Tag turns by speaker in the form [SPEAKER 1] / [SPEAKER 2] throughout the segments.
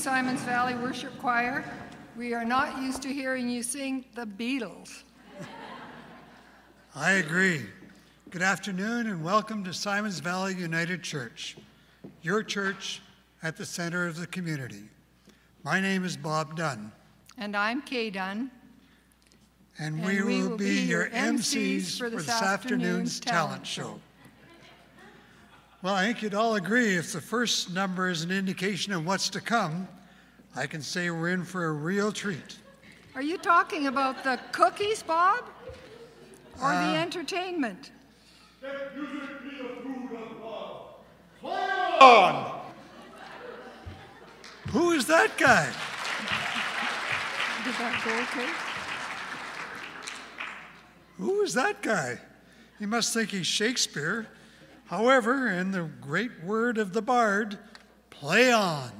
[SPEAKER 1] Symons Valley Worship Choir. We are not used to hearing you sing the Beatles.
[SPEAKER 2] I agree. Good afternoon and welcome to Symons Valley United Church, your church at the center of the community. My name is Bob Dunn,
[SPEAKER 1] And I'm Kay Dunn.
[SPEAKER 2] and,
[SPEAKER 1] And
[SPEAKER 2] we,
[SPEAKER 1] we
[SPEAKER 2] will
[SPEAKER 1] will
[SPEAKER 2] be your MCs
[SPEAKER 1] MCs
[SPEAKER 2] for
[SPEAKER 1] for
[SPEAKER 2] this,
[SPEAKER 1] this
[SPEAKER 2] afternoon's
[SPEAKER 1] afternoon's
[SPEAKER 2] talent show.
[SPEAKER 1] Show.
[SPEAKER 2] Well, I think you'd all agree if the first number is an indication of what's to come, I can say we're in for a real treat.
[SPEAKER 1] Are you talking about the cookies, Bob? Or
[SPEAKER 2] Uh,
[SPEAKER 1] the entertainment? On.
[SPEAKER 2] Who is that guy?
[SPEAKER 1] Did that go okay?
[SPEAKER 2] Who is that guy? You must think he's Shakespeare. However, in the great word of the bard, play on.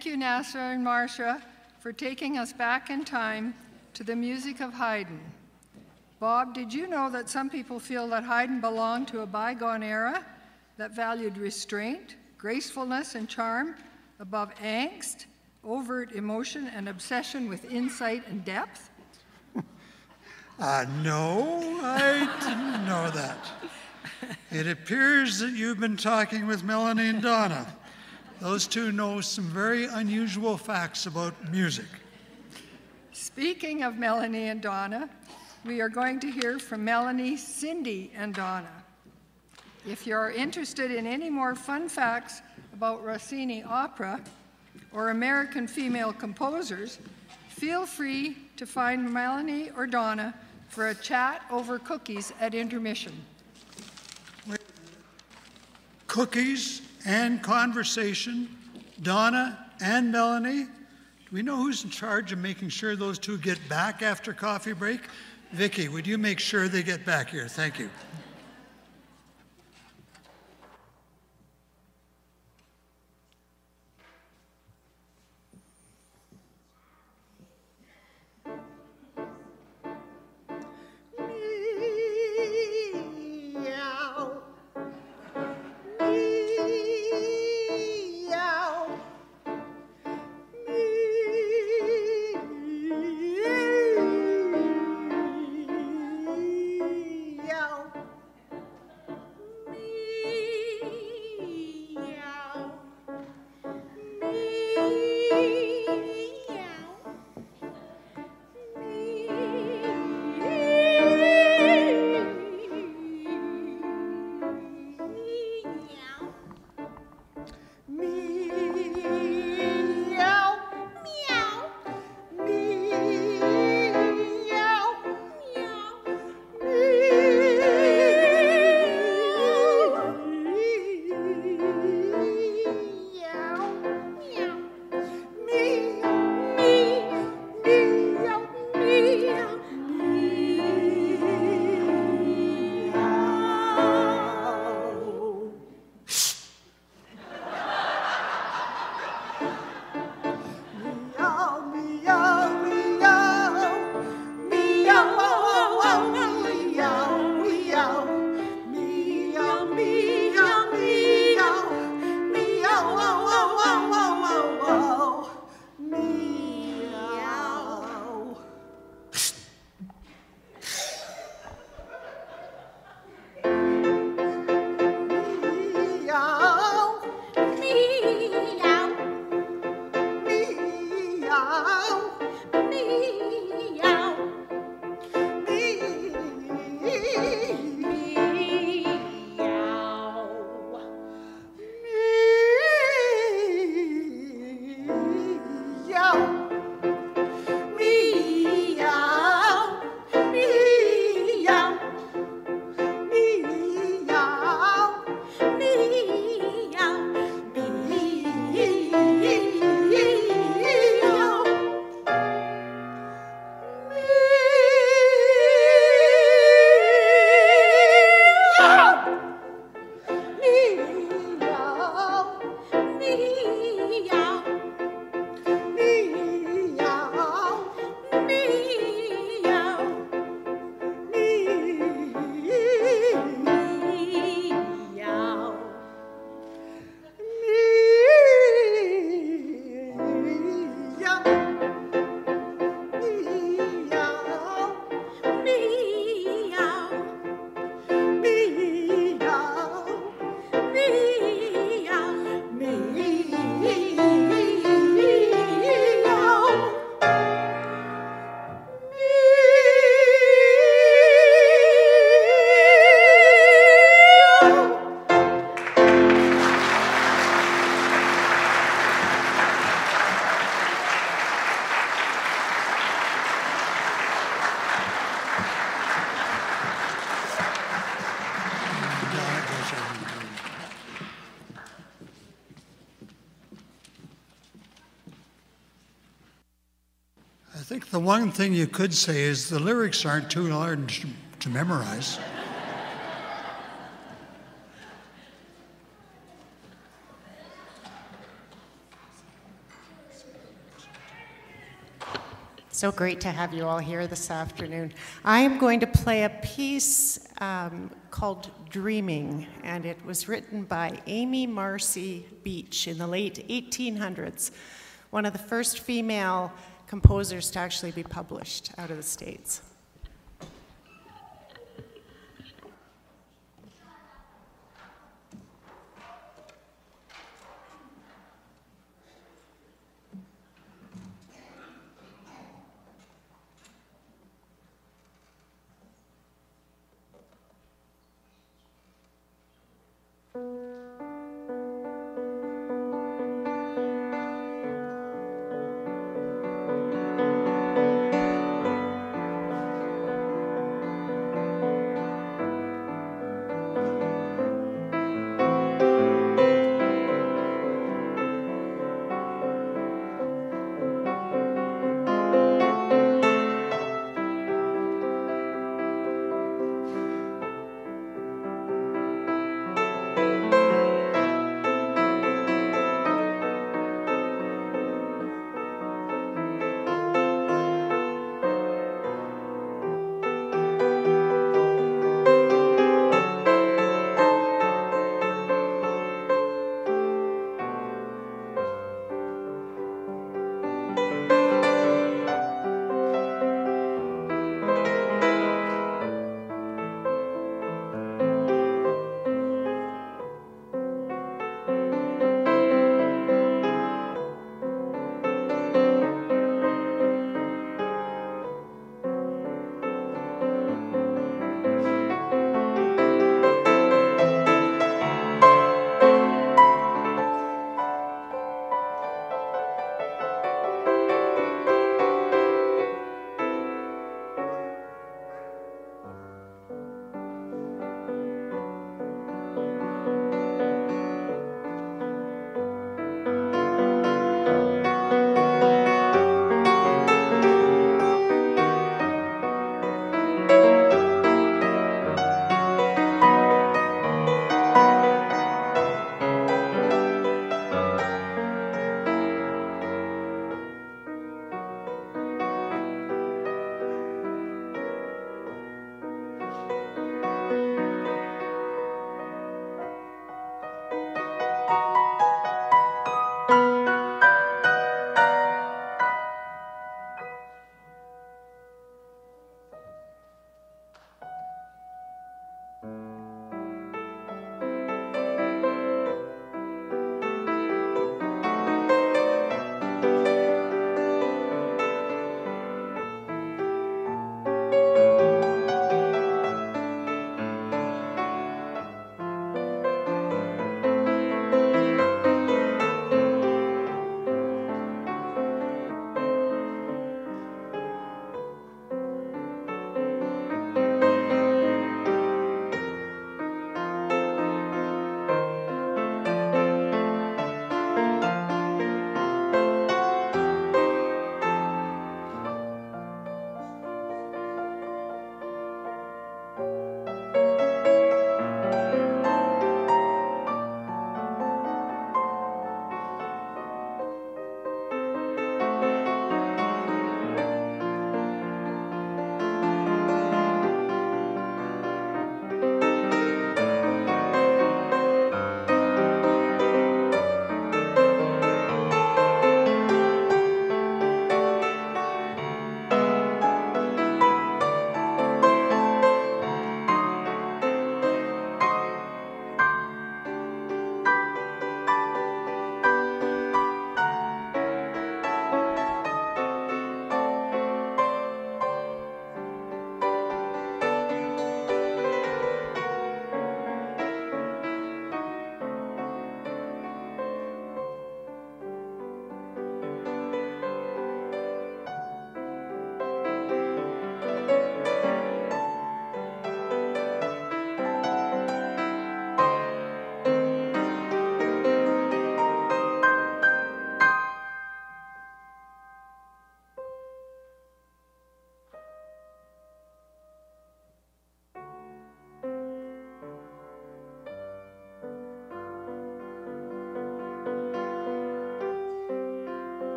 [SPEAKER 1] Thank you, Nasser and Marsha, for taking us back in time to the music of Haydn. Bob, did you know that some people feel that Haydn belonged to a bygone era that valued restraint, gracefulness, and charm above angst, overt emotion, and obsession with insight and depth?
[SPEAKER 3] Uh, no, I didn't know that. It appears that you've been talking with Melanie and Donna. Those two know some very unusual facts about music.
[SPEAKER 1] Speaking of Melanie and Donna, we are going to hear from Melanie, Cindy, and Donna. If you're interested in any more fun facts about Rossini opera or American female composers, feel free to find Melanie or Donna for a chat over cookies at intermission.
[SPEAKER 3] Cookies and conversation, Donna and Melanie. Do we know who's in charge of making sure those two get back after coffee break? Vicki, would you make sure they get back here? Thank you. one thing you could say is the lyrics aren't too hard to, to memorize.
[SPEAKER 4] So great to have you all here this afternoon. I am going to play a piece um, called Dreaming, and it was written by Amy Marcy Beach in the late 1800s, one of the first female composers to actually be published out of the States.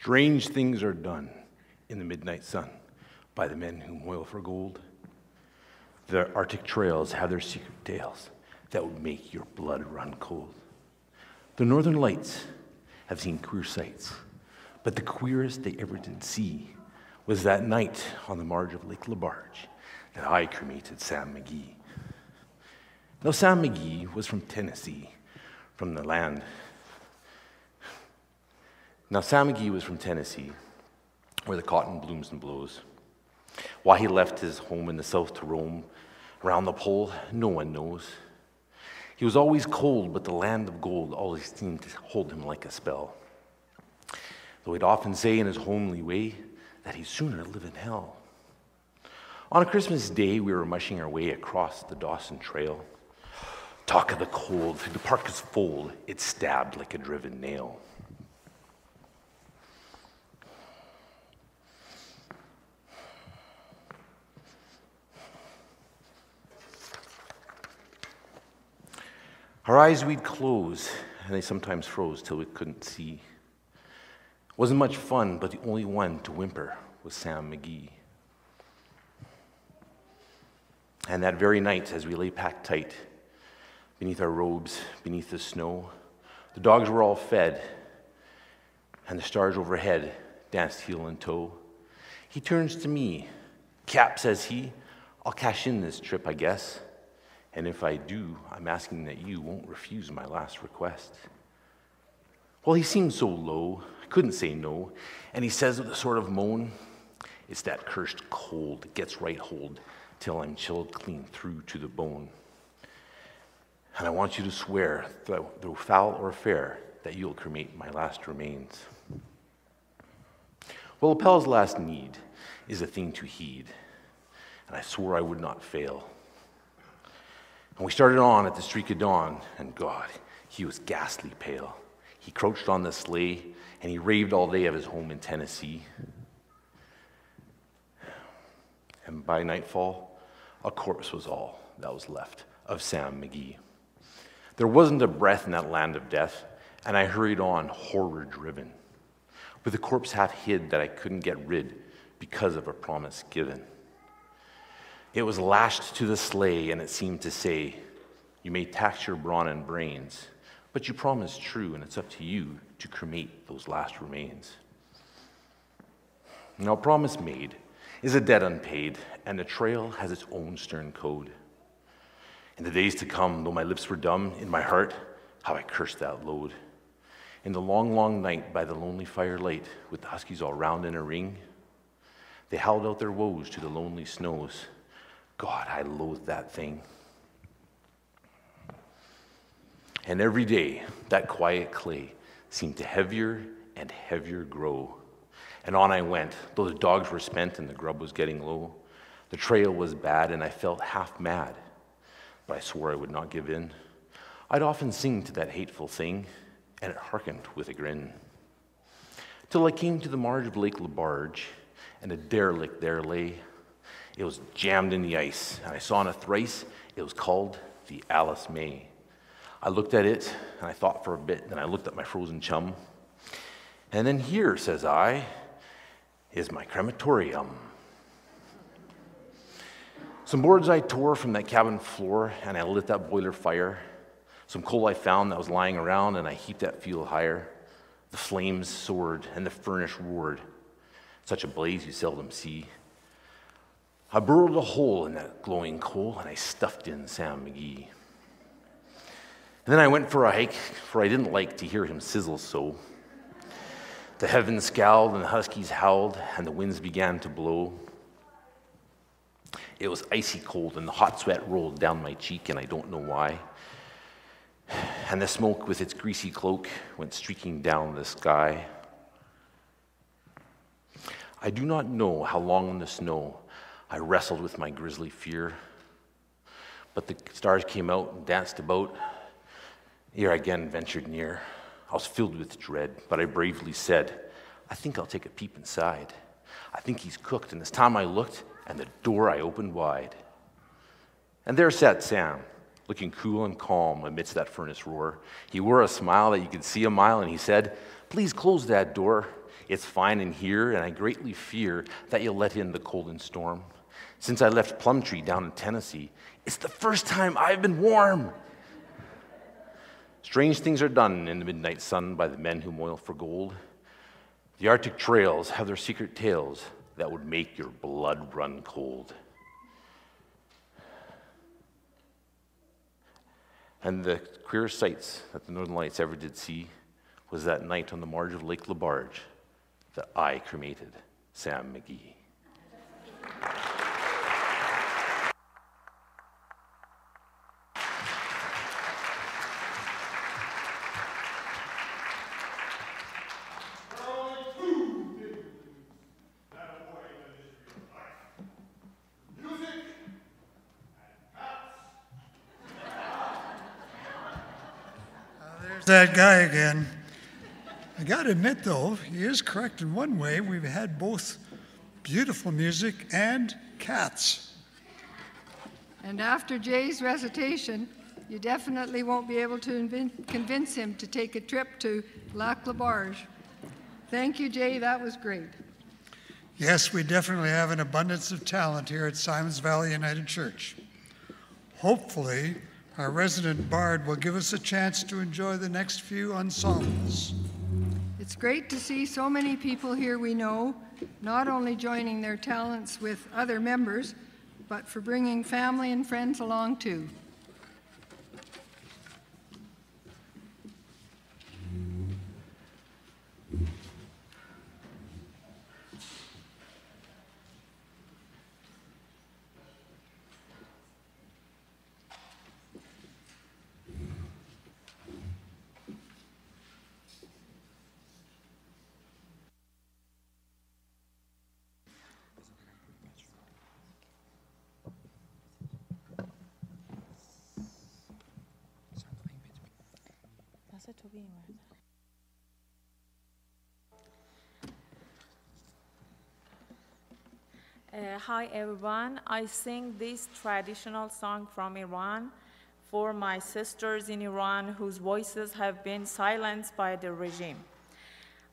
[SPEAKER 5] Strange things are done in the midnight sun by the men who moil for gold. The Arctic trails have their secret tales that would make your blood run cold. The northern lights have seen queer sights, but the queerest they ever did see was that night on the marge of Lake Lebarge that I cremated Sam McGee. Now, Sam McGee was from Tennessee, from the land. Now, Sam McGee was from Tennessee, where the cotton blooms and blows. Why he left his home in the south to roam around the pole, no one knows. He was always cold, but the land of gold always seemed to hold him like a spell. Though he'd often say in his homely way that he'd sooner live in hell. On a Christmas day, we were mushing our way across the Dawson Trail. Talk of the cold, through the parka's fold, it stabbed like a driven nail. Our eyes we'd close, and they sometimes froze till we couldn't see. It Wasn't much fun, but the only one to whimper was Sam McGee. And that very night, as we lay packed tight beneath our robes, beneath the snow, the dogs were all fed, and the stars overhead danced heel and toe. He turns to me. Cap, says he, I'll cash in this trip, I guess. And if I do, I'm asking that you won't refuse my last request. Well, he seemed so low, I couldn't say no. And he says with a sort of moan, It's that cursed cold that gets right hold till I'm chilled clean through to the bone. And I want you to swear, though, foul or fair, that you'll cremate my last remains. Well, Appel's last need is a thing to heed, and I swore I would not fail. And we started on at the streak of dawn, and God, he was ghastly pale. He crouched on the sleigh, and he raved all day of his home in Tennessee. And by nightfall, a corpse was all that was left of Sam McGee. There wasn't a breath in that land of death, and I hurried on, horror driven, with the corpse half hid that I couldn't get rid because of a promise given. It was lashed to the sleigh, and it seemed to say, You may tax your brawn and brains, but you promised true, and it's up to you to cremate those last remains. Now, promise made is a debt unpaid, and the trail has its own stern code. In the days to come, though my lips were dumb, in my heart, how I cursed that load. In the long, long night by the lonely firelight, with the huskies all round in a ring, they howled out their woes to the lonely snows. God, I loathed that thing. And every day, that quiet clay seemed to heavier and heavier grow. And on I went, though the dogs were spent and the grub was getting low. The trail was bad, and I felt half mad, but I swore I would not give in. I'd often sing to that hateful thing, and it hearkened with a grin. Till I came to the marge of Lake Lebarge, and a derelict there lay. It was jammed in the ice, and I saw in a thrice it was called the Alice May. I looked at it, and I thought for a bit, then I looked at my frozen chum. And then here, says I, is my crematorium. Some boards I tore from that cabin floor, and I lit that boiler fire. Some coal I found that was lying around, and I heaped that fuel higher. The flames soared, and the furnace roared. Such a blaze you seldom see. I burrowed a hole in that glowing coal, and I stuffed in Sam McGee. And then I went for a hike, for I didn't like to hear him sizzle so. The heavens scowled, and the huskies howled, and the winds began to blow. It was icy cold, and the hot sweat rolled down my cheek, and I don't know why. And the smoke, with its greasy cloak, went streaking down the sky. I do not know how long in the snow I wrestled with my grisly fear, but the stars came out and danced about. Ere I again ventured near, I was filled with dread, but I bravely said, I think I'll take a peep inside. I think he's cooked. And this time I looked, and the door I opened wide. And there sat Sam, looking cool and calm amidst that furnace roar. He wore a smile that you could see a mile, and he said, Please close that door. It's fine in here, and I greatly fear that you'll let in the cold and storm. Since I left Plumtree down in Tennessee, it's the first time I've been warm. Strange things are done in the midnight sun by the men who moil for gold. The Arctic trails have their secret tales that would make your blood run cold. And the queerest sights that the Northern Lights ever did see was that night on the marge of Lake Lebarge that I cremated Sam McGee.
[SPEAKER 2] There's that guy again. I got to admit, though, he is correct in one way. We've had both beautiful music and cats.
[SPEAKER 1] And after Jay's recitation, you definitely won't be able to convince him to take a trip to Lac La Barge. Thank you, Jay. That was great.
[SPEAKER 2] Yes, we definitely have an abundance of talent here at Symons Valley United Church. Hopefully, our resident bard will give us a chance to enjoy the next few ensembles.
[SPEAKER 1] It's great to see so many people here we know, not only joining their talents with other members, but for bringing family and friends along too.
[SPEAKER 6] Uh, hi everyone. I sing this traditional song from Iran for my sisters in Iran whose voices have been silenced by the regime.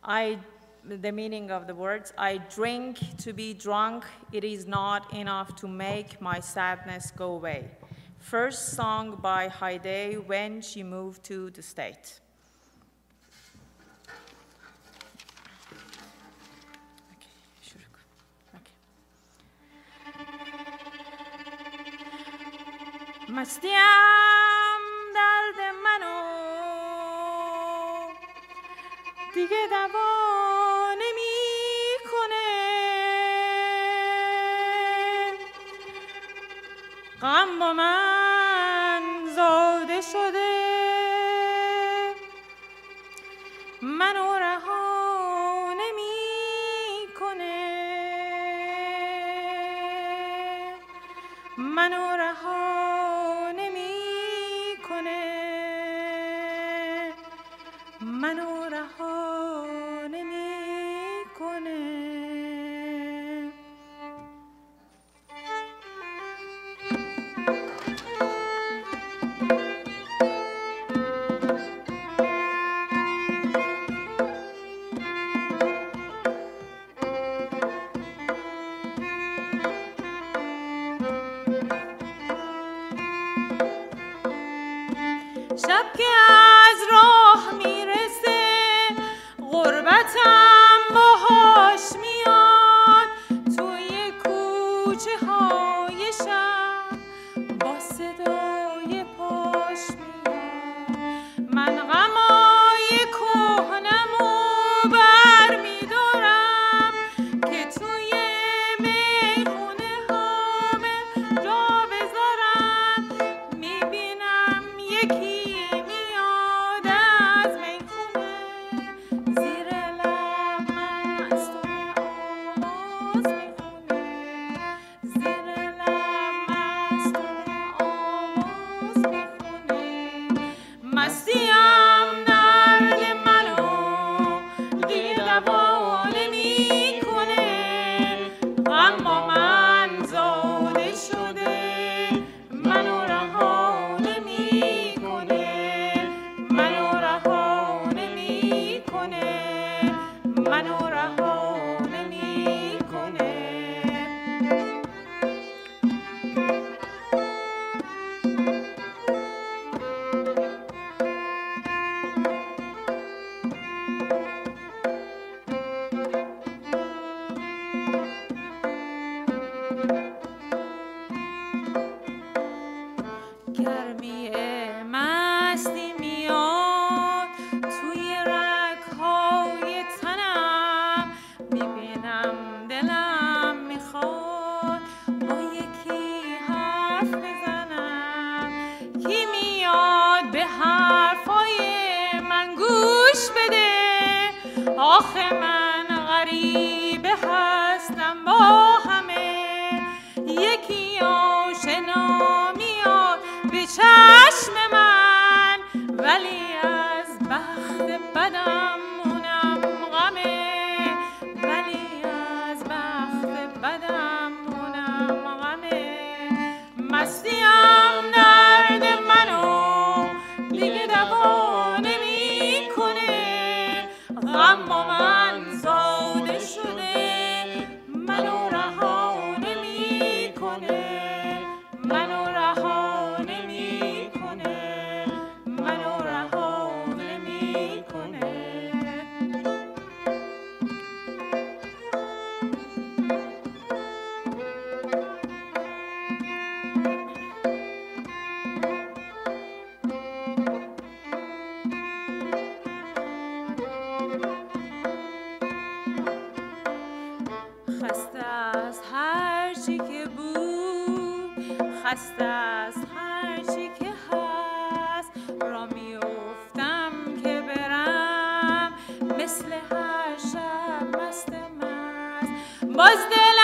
[SPEAKER 6] I, the meaning of the words, I drink to be drunk. It is not enough to make my sadness go away. First song by Haide when she moved to the state. مستیم درد منو دیگه دوا نمی‌کنه غم با من زاده شده was there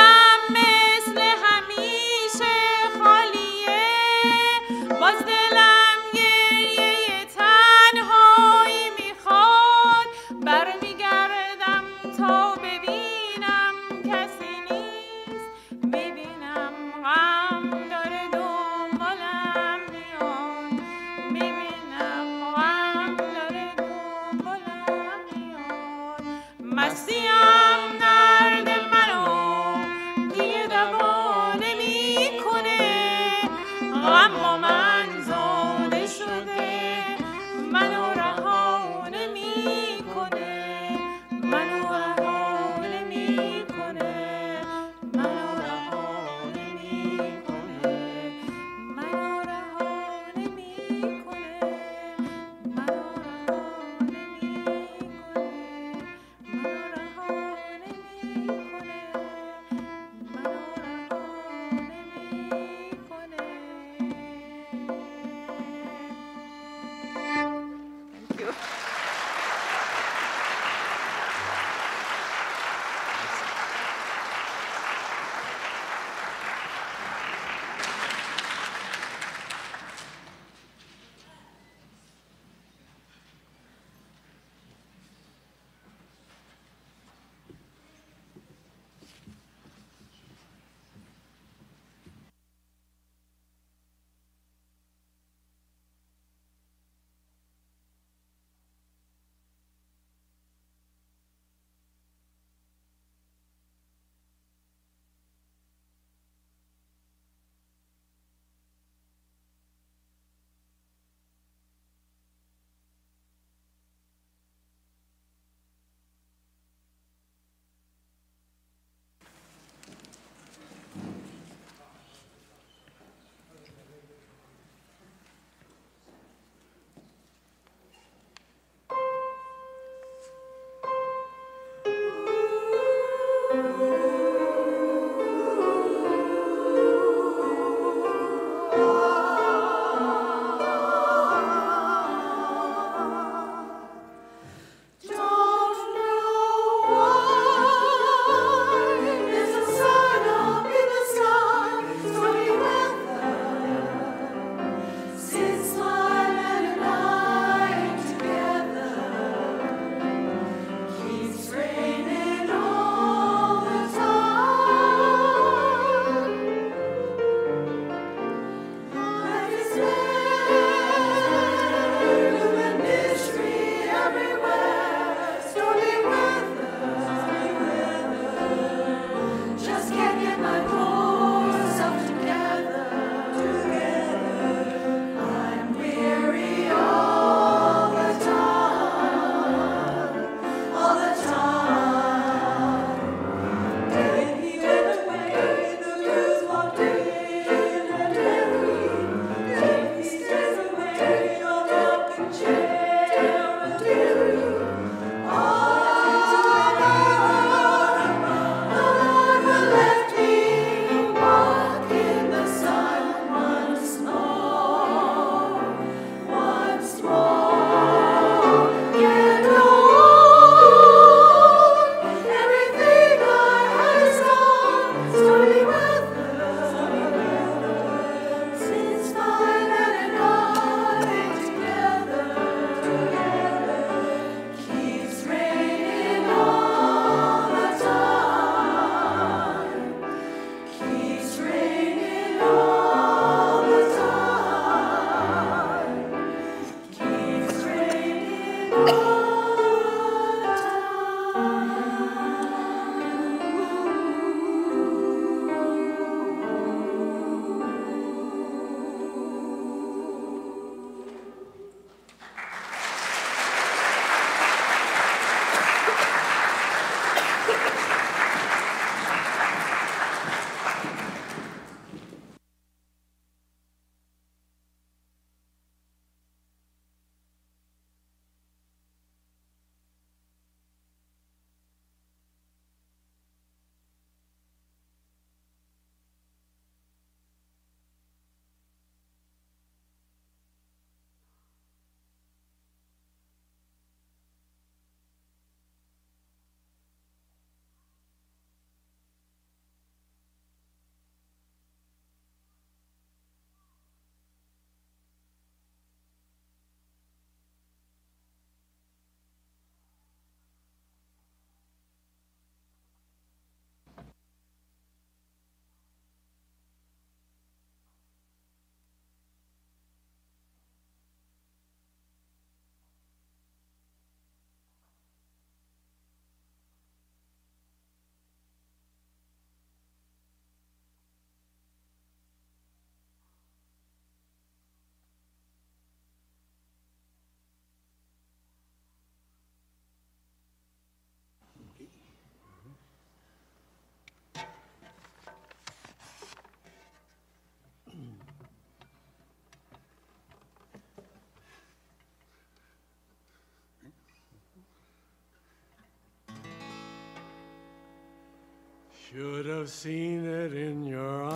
[SPEAKER 7] Should have seen it in your eyes.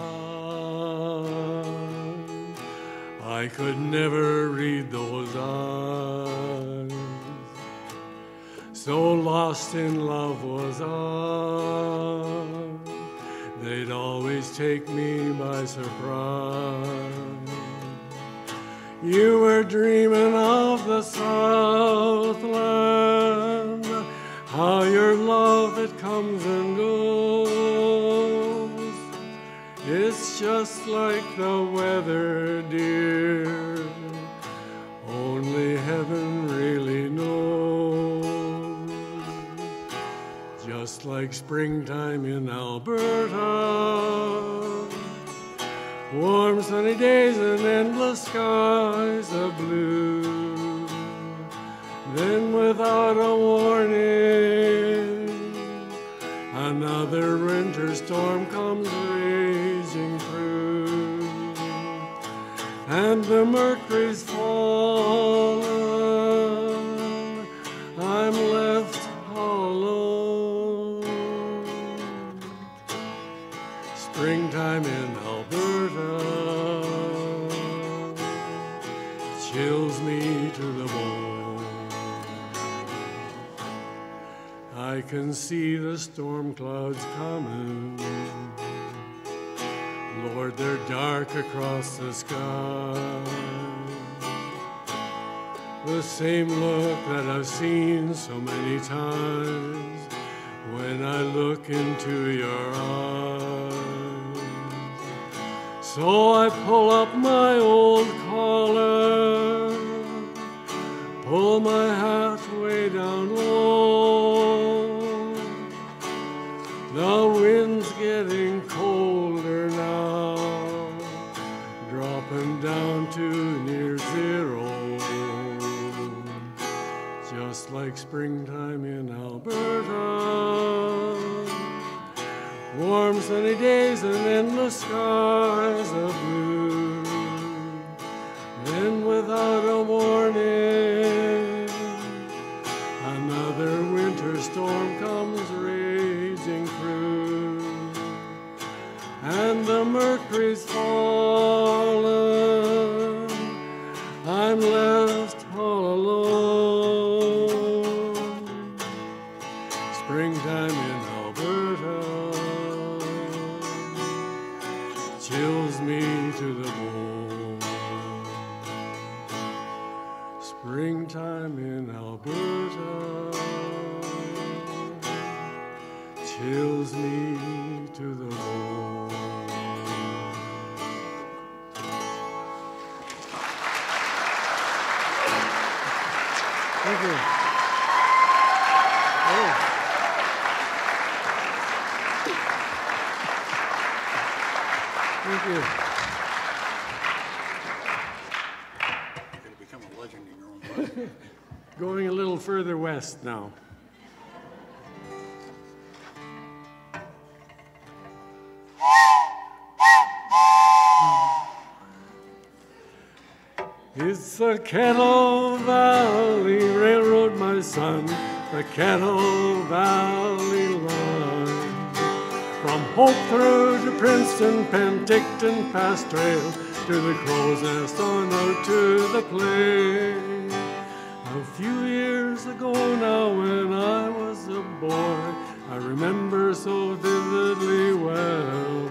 [SPEAKER 7] I could never read those eyes. So lost in love was I. They'd always take me by surprise. You were dreaming of the Southland, how your love it comes and goes. Just like the weather, dear. Only heaven really knows. Just like springtime in Alberta. Warm sunny days and endless skies of blue. Then without a warning, another winter storm comes And the mercury's fallen, I'm left alone. Springtime in Alberta chills me to the bone. I can see the storm clouds coming. They're dark across the sky. The same look that I've seen so many times when I look into your eyes. So I pull up my old collar, pull my hat springtime in Alberta. Warm sunny days and endless skies Penticton, past Trail, to the Crow's Nest on out to the plain. A few years ago now, when I was a boy, I remember so vividly well.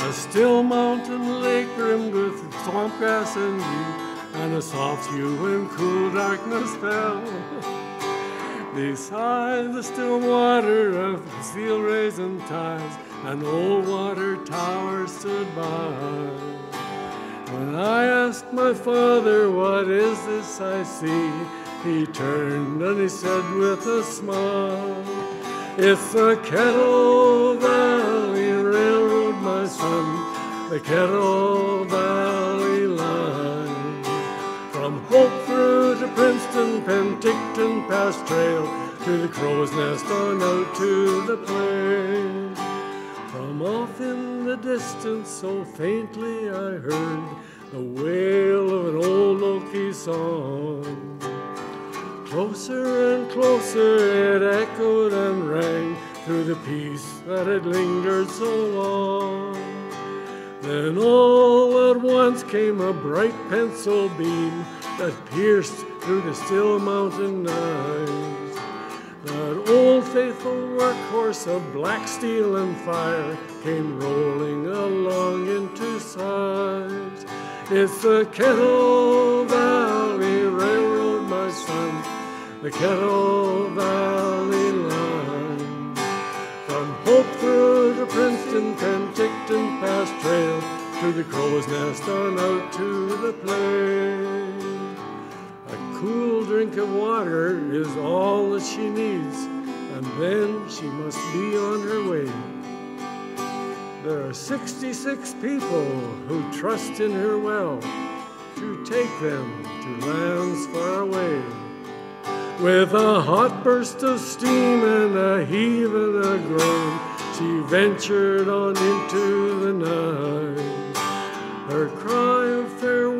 [SPEAKER 7] A still mountain lake rimmed with swamp grass and view, and a soft hue when cool darkness fell. Beside the still water of steel rays and ties, an old water tower stood by. When I asked my father, What is this I see? He turned and he said with a smile, It's the Kettle Valley Railroad, my son, the Kettle Valley line. From Hope through to Princeton, Penticton, past Trail, to the Crow's Nest on out to the plain. From off in the distance, so faintly I heard the wail of an old Okie song. Closer and closer it echoed and rang through the peace that had lingered so long. Then all at once came a bright pencil beam that pierced through the still mountain night. That old faithful workhorse of black steel and fire came rolling along into sight. It's the Kettle Valley Railroad, my son, the Kettle Valley line. From Hope through to Princeton, Penticton Pass Trail, to the Crow's Nest on out to the plain. Cool drink of water is all that she needs, and then she must be on her way. There are 66 people who trust in her well to take them to lands far away. With a hot burst of steam and a heave and a groan, she ventured on into the night. Her cry of farewell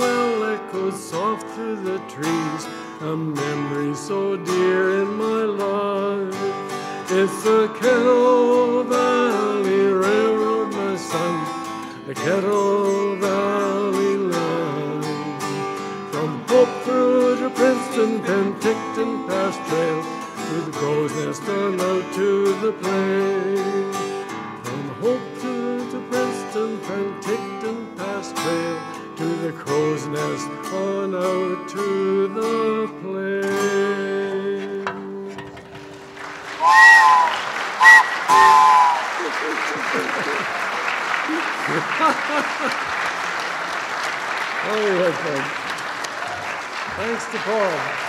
[SPEAKER 7] soft through the trees, a memory so dear in my life. It's the Kettle Valley Railroad, my son, the Kettle Valley line. From through to Princeton, Penticton Pass Trail, through the Crow's Nest on out to the plain. The Crow's Nest on out to the plain. Oh. Thanks to Paul.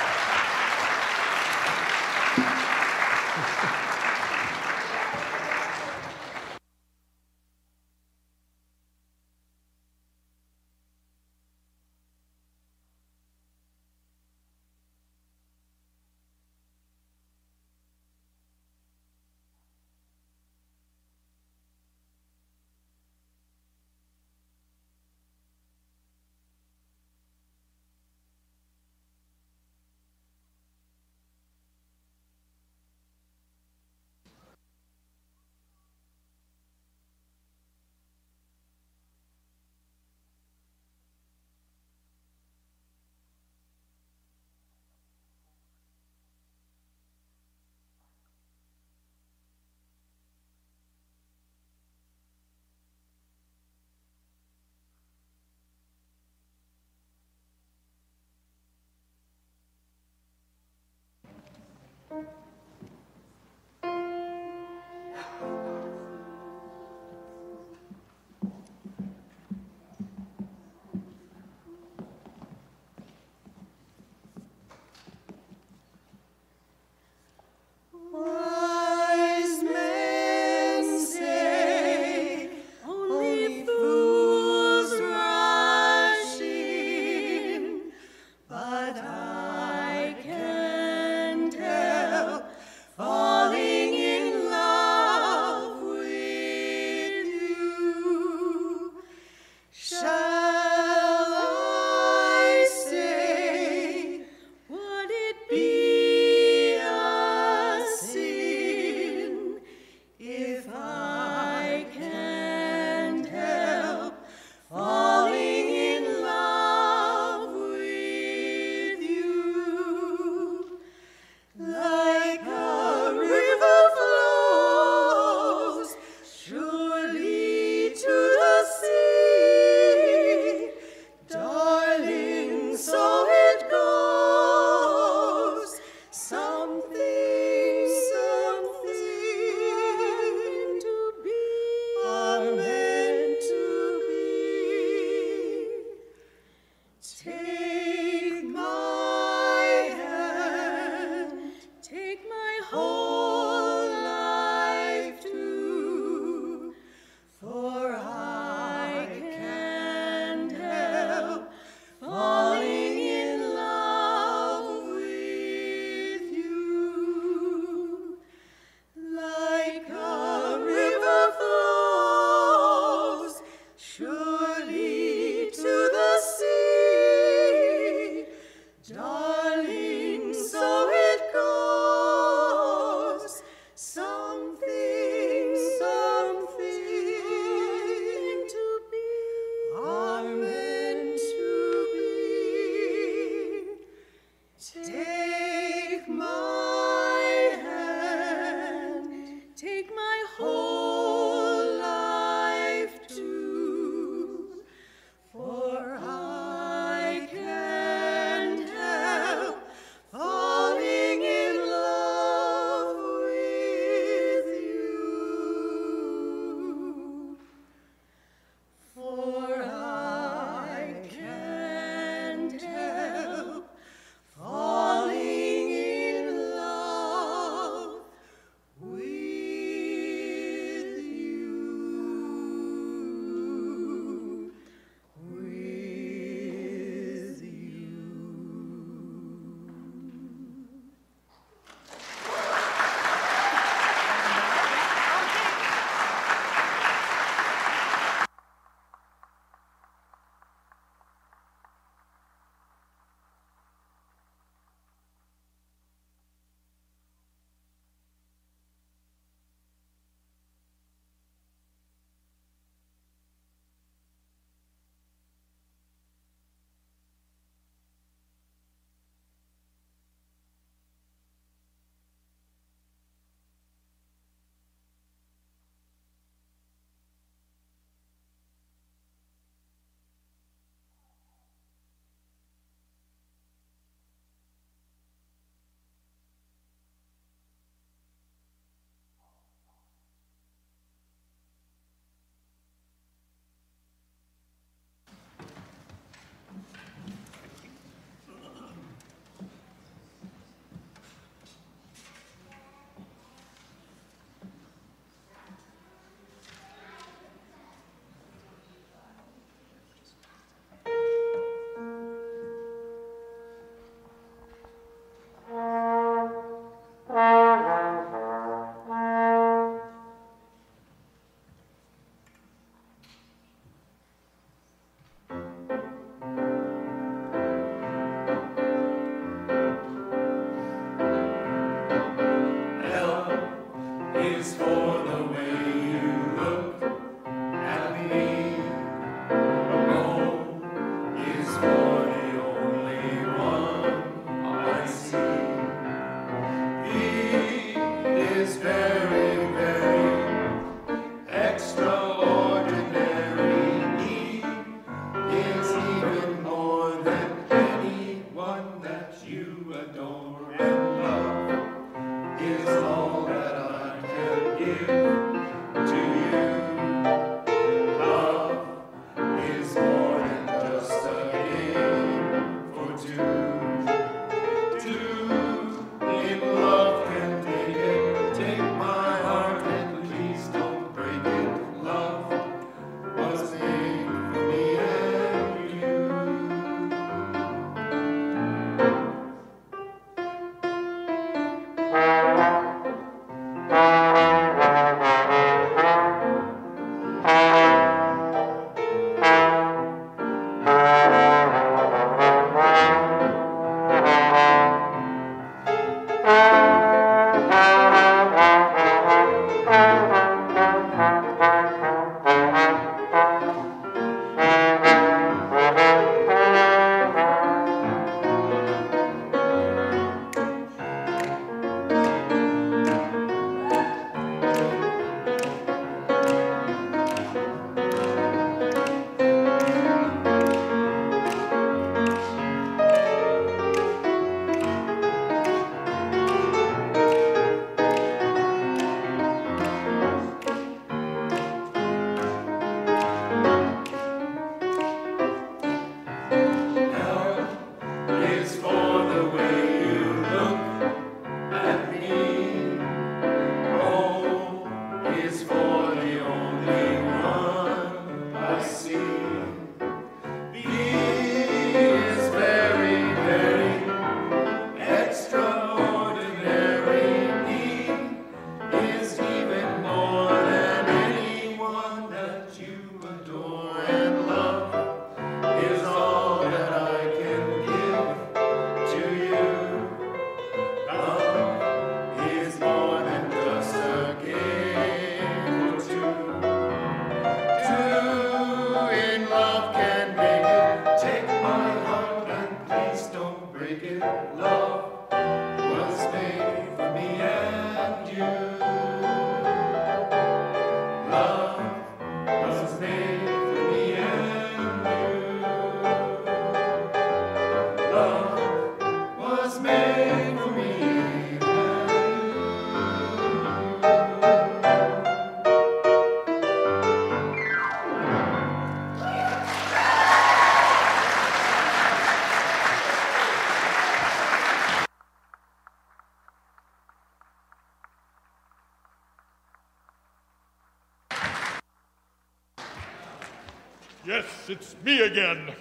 [SPEAKER 8] Me again.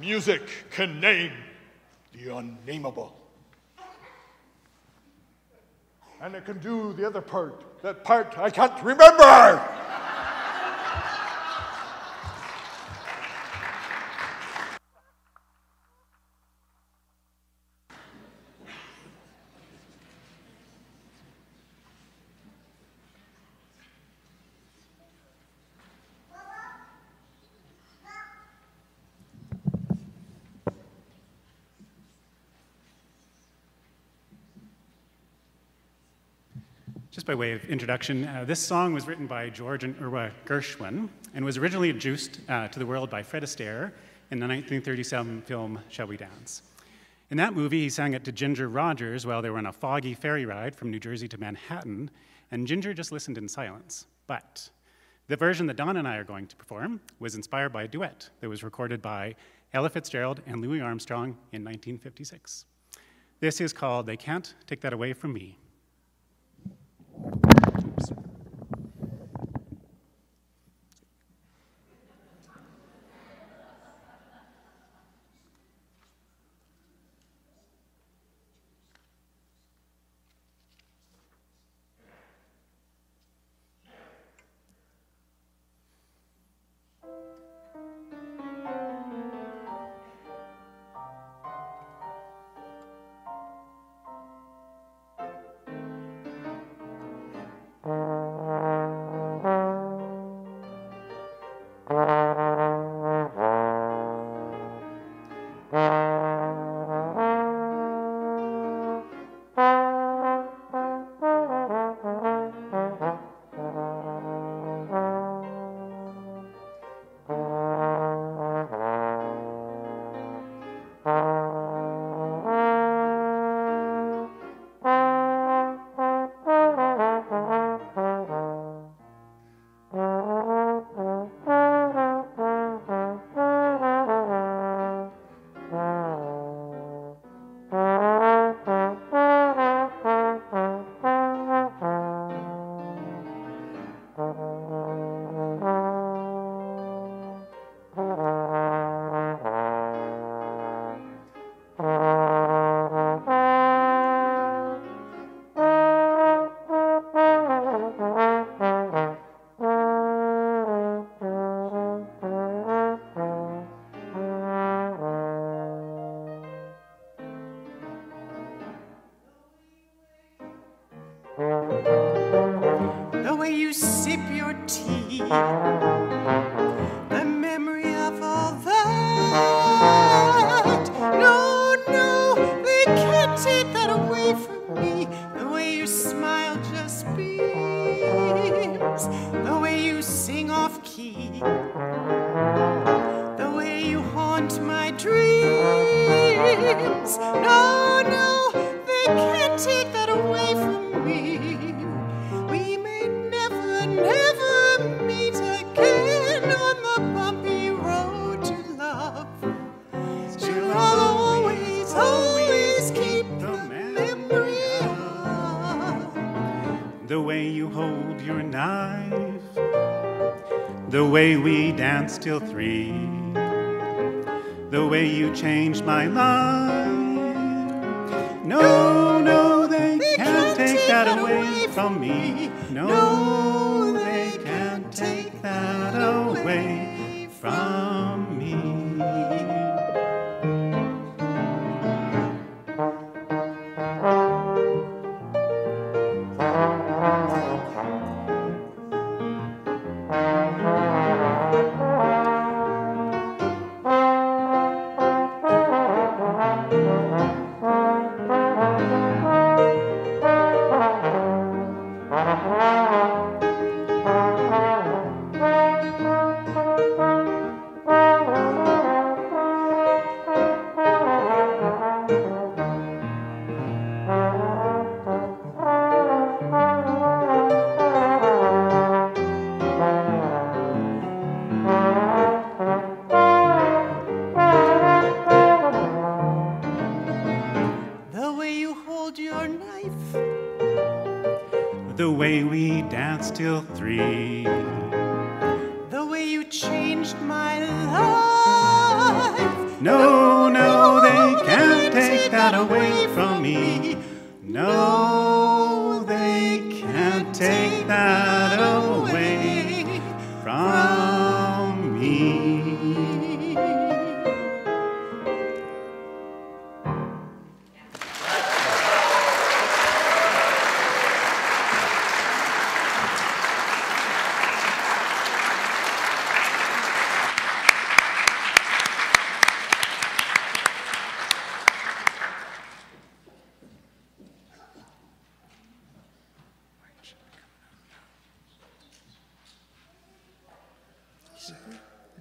[SPEAKER 8] Music can name the unnameable. And it can do the other part, that part I can't remember.
[SPEAKER 9] Just by way of introduction, uh, this song was written by George and Ira Gershwin and was originally introduced uh, to the world by Fred Astaire in the 1937 film Shall We Dance. In that movie, he sang it to Ginger Rogers while they were on a foggy ferry ride from New Jersey to Manhattan, and Ginger just listened in silence. But the version that Don and I are going to perform was inspired by a duet that was recorded by Ella Fitzgerald and Louis Armstrong in 1956. This is called They Can't Take That Away From Me.
[SPEAKER 10] Till three, the way you changed my life.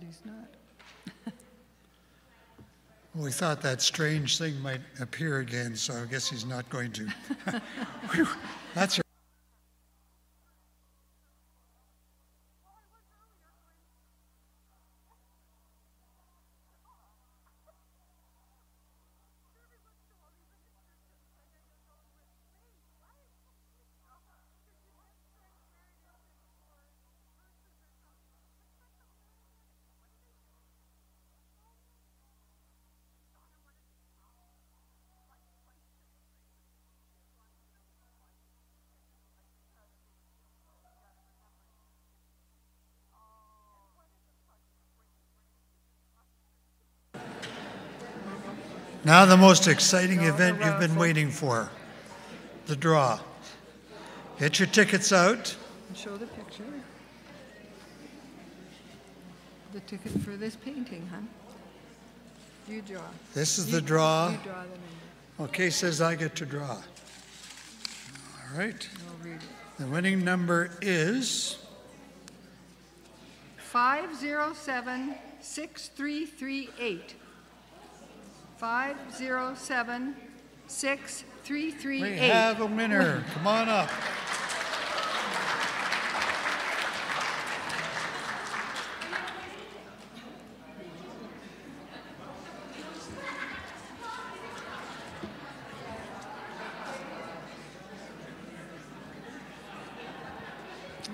[SPEAKER 1] He's not.
[SPEAKER 2] We thought that strange thing might appear again, so I guess he's not going to. Whew, That's Now, the most exciting event you've been waiting for the draw. Get your tickets out.
[SPEAKER 1] And show the picture. The ticket for this painting, huh? You draw.
[SPEAKER 2] This is
[SPEAKER 1] You-
[SPEAKER 2] the draw.
[SPEAKER 1] You draw the number.
[SPEAKER 2] Okay, says I get to draw. All right.
[SPEAKER 1] I'll read it.
[SPEAKER 2] The winning number is
[SPEAKER 1] 507-6338. 507-6338.
[SPEAKER 2] we have a winner. Come on up.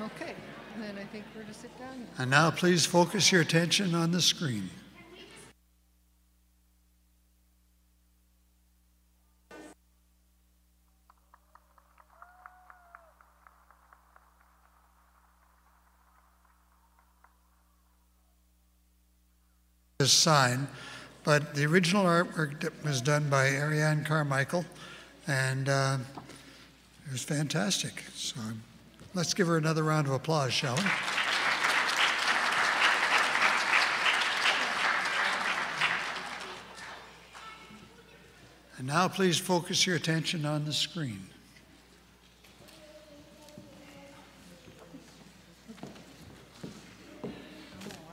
[SPEAKER 1] Okay, then I think we're to sit down now.
[SPEAKER 2] And now, please focus your attention on the screen. Sign, but the original artwork was done by Ariane Carmichael, and uh, It was fantastic. So let's give her another round of applause, shall we? And now please focus your attention on the screen.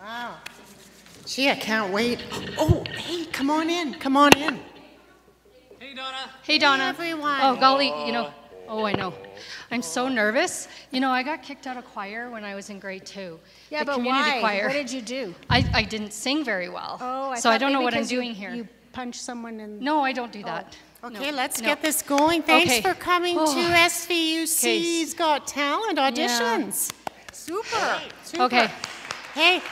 [SPEAKER 4] Wow. Gee, I can't wait. Oh, hey, come on in. Come on in.
[SPEAKER 11] Hey, Donna. Hey, Donna.
[SPEAKER 4] Everyone.
[SPEAKER 11] Oh, golly, you know. Oh, I know. I'm so nervous. You know, I got kicked out of choir when I was in grade two.
[SPEAKER 12] Yeah,
[SPEAKER 11] the
[SPEAKER 12] but
[SPEAKER 11] community
[SPEAKER 12] why?
[SPEAKER 11] choir.
[SPEAKER 12] What did you do?
[SPEAKER 11] I, I didn't sing very well.
[SPEAKER 12] Oh, I
[SPEAKER 11] so I
[SPEAKER 12] thought
[SPEAKER 11] don't know what I'm
[SPEAKER 12] 'cause you-
[SPEAKER 11] doing here.
[SPEAKER 12] You punch someone in.
[SPEAKER 11] No, I don't do oh, that.
[SPEAKER 4] Okay,
[SPEAKER 11] No,
[SPEAKER 4] let's
[SPEAKER 11] no.
[SPEAKER 4] get this going. Thanks
[SPEAKER 11] Okay.
[SPEAKER 4] for coming
[SPEAKER 11] Oh.
[SPEAKER 4] to SVUC's Got Talent auditions. Super. Super.
[SPEAKER 11] Okay.
[SPEAKER 4] Hey,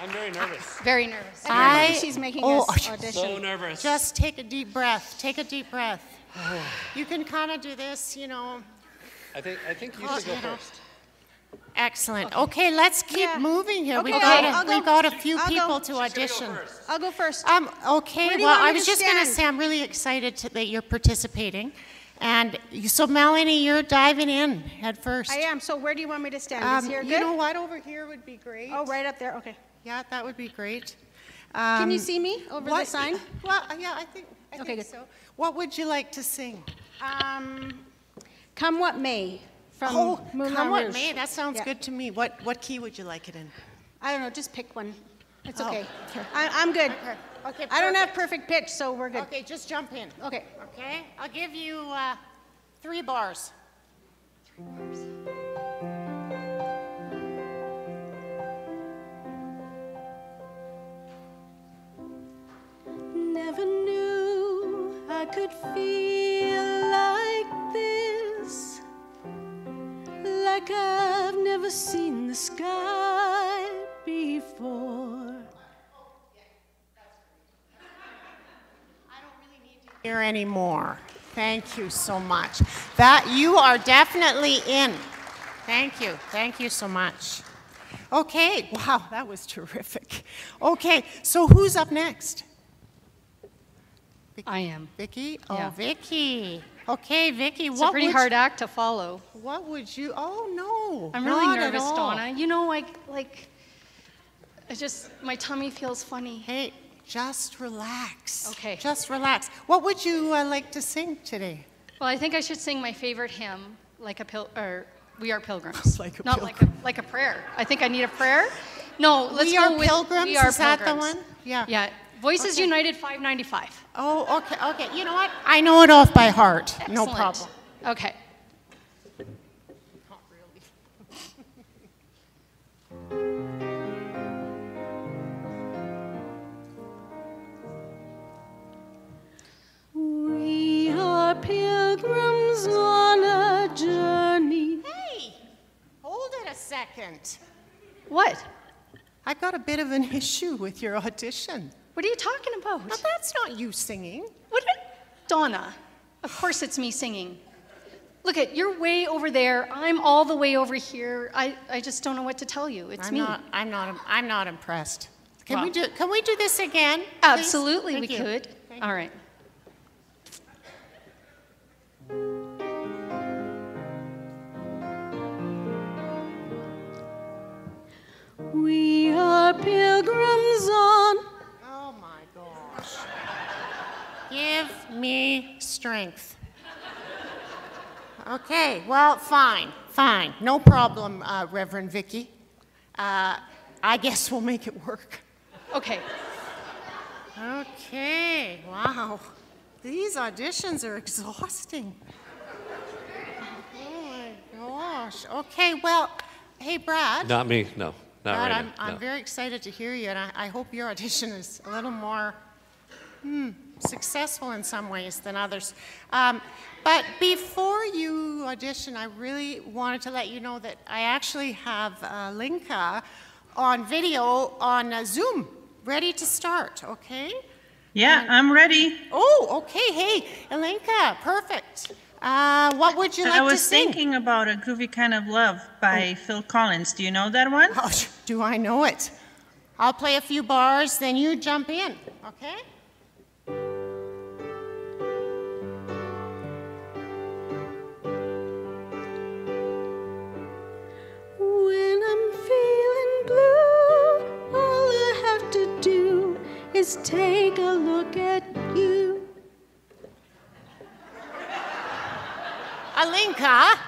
[SPEAKER 13] I'm very nervous.
[SPEAKER 11] Very nervous.
[SPEAKER 4] I.
[SPEAKER 12] she's making
[SPEAKER 4] oh,
[SPEAKER 12] us audition.
[SPEAKER 13] So nervous.
[SPEAKER 4] Just take a deep breath. Take a deep breath. You can kind of do this, you know.
[SPEAKER 13] I think I think you
[SPEAKER 4] Oh,
[SPEAKER 13] should go
[SPEAKER 4] you
[SPEAKER 13] first.
[SPEAKER 4] Excellent. Okay, let's keep
[SPEAKER 12] Yeah.
[SPEAKER 4] moving here. we
[SPEAKER 12] Okay,
[SPEAKER 4] got
[SPEAKER 12] I'll
[SPEAKER 4] a,
[SPEAKER 12] go.
[SPEAKER 4] we got a few
[SPEAKER 12] I'll go.
[SPEAKER 4] people to
[SPEAKER 12] She's gonna go
[SPEAKER 4] audition.
[SPEAKER 12] I'll go first.
[SPEAKER 4] Um, okay,
[SPEAKER 12] Where do you
[SPEAKER 4] well, I was just going to say I'm really excited to, that you're participating. And so, Melanie, you're diving in head first.
[SPEAKER 12] I am. So where do you want me to stand?
[SPEAKER 4] Um,
[SPEAKER 12] Is here
[SPEAKER 4] you know what? Over here would be great.
[SPEAKER 12] Oh, right up there. Okay.
[SPEAKER 4] Yeah, that would be great.
[SPEAKER 12] Can you
[SPEAKER 4] Um,
[SPEAKER 12] see me over
[SPEAKER 4] what-
[SPEAKER 12] the sign?
[SPEAKER 4] Well, uh, yeah, I think, I
[SPEAKER 12] Okay,
[SPEAKER 4] think
[SPEAKER 12] good.
[SPEAKER 4] so. What would you like to sing?
[SPEAKER 12] Um, come what may from
[SPEAKER 4] oh,
[SPEAKER 12] Moulin
[SPEAKER 4] come what may. That sounds
[SPEAKER 12] Yeah.
[SPEAKER 4] good to me. What what key would you like it in?
[SPEAKER 12] I don't know. Just pick one. It's
[SPEAKER 4] Oh,
[SPEAKER 12] okay.
[SPEAKER 4] okay.
[SPEAKER 12] I, I'm good.
[SPEAKER 4] Okay,
[SPEAKER 12] I don't have
[SPEAKER 4] perfect.
[SPEAKER 12] perfect pitch, so we're good.
[SPEAKER 4] Okay, just jump in.
[SPEAKER 12] Okay.
[SPEAKER 4] Okay, I'll give you uh, three bars.
[SPEAKER 12] Never knew I could feel like this. Like I've never seen the sky before.
[SPEAKER 4] Here anymore. Thank you so much. That you are definitely in. Thank you. Thank you so much. Okay. Wow, that was terrific. Okay, so who's up next? Vicki?
[SPEAKER 11] I am.
[SPEAKER 4] Vicki? Oh,
[SPEAKER 11] Yeah.
[SPEAKER 4] Vicki. Okay, Vicki.
[SPEAKER 11] It's
[SPEAKER 4] what
[SPEAKER 11] a pretty hard act to follow.
[SPEAKER 4] What would you? Oh no.
[SPEAKER 11] I'm really nervous. Donna. You know, like, like, I just, my tummy feels funny.
[SPEAKER 4] Hey, just relax.
[SPEAKER 11] Okay.
[SPEAKER 4] Just relax. What would you uh, like to sing today?
[SPEAKER 11] Well, I think I should sing my favorite hymn, like a pil, or We Are Pilgrims.
[SPEAKER 4] Like a
[SPEAKER 11] Not like a, like a prayer. I think I need a prayer. No, let's
[SPEAKER 4] we
[SPEAKER 11] go
[SPEAKER 4] are
[SPEAKER 11] with
[SPEAKER 4] pilgrims.
[SPEAKER 11] We Are
[SPEAKER 4] Is that the one? Yeah.
[SPEAKER 11] Yeah. Voices
[SPEAKER 4] Okay.
[SPEAKER 11] United 595.
[SPEAKER 4] Oh, okay, okay. You know what? I know it off by heart. No problem.
[SPEAKER 11] Okay.
[SPEAKER 12] We pilgrims on a journey.
[SPEAKER 4] Hey, hold it a second.
[SPEAKER 11] What?
[SPEAKER 4] I've got a bit of an issue with your audition.
[SPEAKER 11] What are you talking about?
[SPEAKER 4] Now, that's not you singing.
[SPEAKER 11] What? Donna. Of course it's me singing. Look at you're way over there. I'm all the way over here. I, I just don't know what to tell you. It's
[SPEAKER 4] I'm
[SPEAKER 11] me.
[SPEAKER 4] not. I'm not. I'm not impressed. Can we do? Can we do this again?
[SPEAKER 11] Absolutely, we
[SPEAKER 4] you.
[SPEAKER 11] could.
[SPEAKER 4] Thank
[SPEAKER 11] All right.
[SPEAKER 12] We are pilgrims on.
[SPEAKER 4] Oh my gosh. Give me strength. Okay, well, fine, fine. No problem, uh, Reverend Vicki. Uh, I guess we'll make it work.
[SPEAKER 11] Okay.
[SPEAKER 4] Okay, wow. These auditions are exhausting. Oh my gosh. Okay, well, hey, Brad.
[SPEAKER 13] Not me. No. Not
[SPEAKER 4] Brad,
[SPEAKER 13] right
[SPEAKER 4] I'm,
[SPEAKER 13] now.
[SPEAKER 4] I'm
[SPEAKER 13] no.
[SPEAKER 4] very excited to hear you, and I, I hope your audition is a little more hmm, successful in some ways than others. Um, but before you audition, I really wanted to let you know that I actually have uh, Linka on video on uh, Zoom, ready to start, okay?
[SPEAKER 14] Yeah, I'm ready.
[SPEAKER 4] Oh, okay. Hey, Ilinca, perfect. Uh, what would you like to sing?
[SPEAKER 14] I was thinking about A Groovy Kind of Love by oh. Phil Collins. Do you know that one?
[SPEAKER 4] Oh, do I know it? I'll play a few bars, then you jump in, okay?
[SPEAKER 12] When I'm feeling blue, all I have to do is take a look at you.
[SPEAKER 4] Ilinca.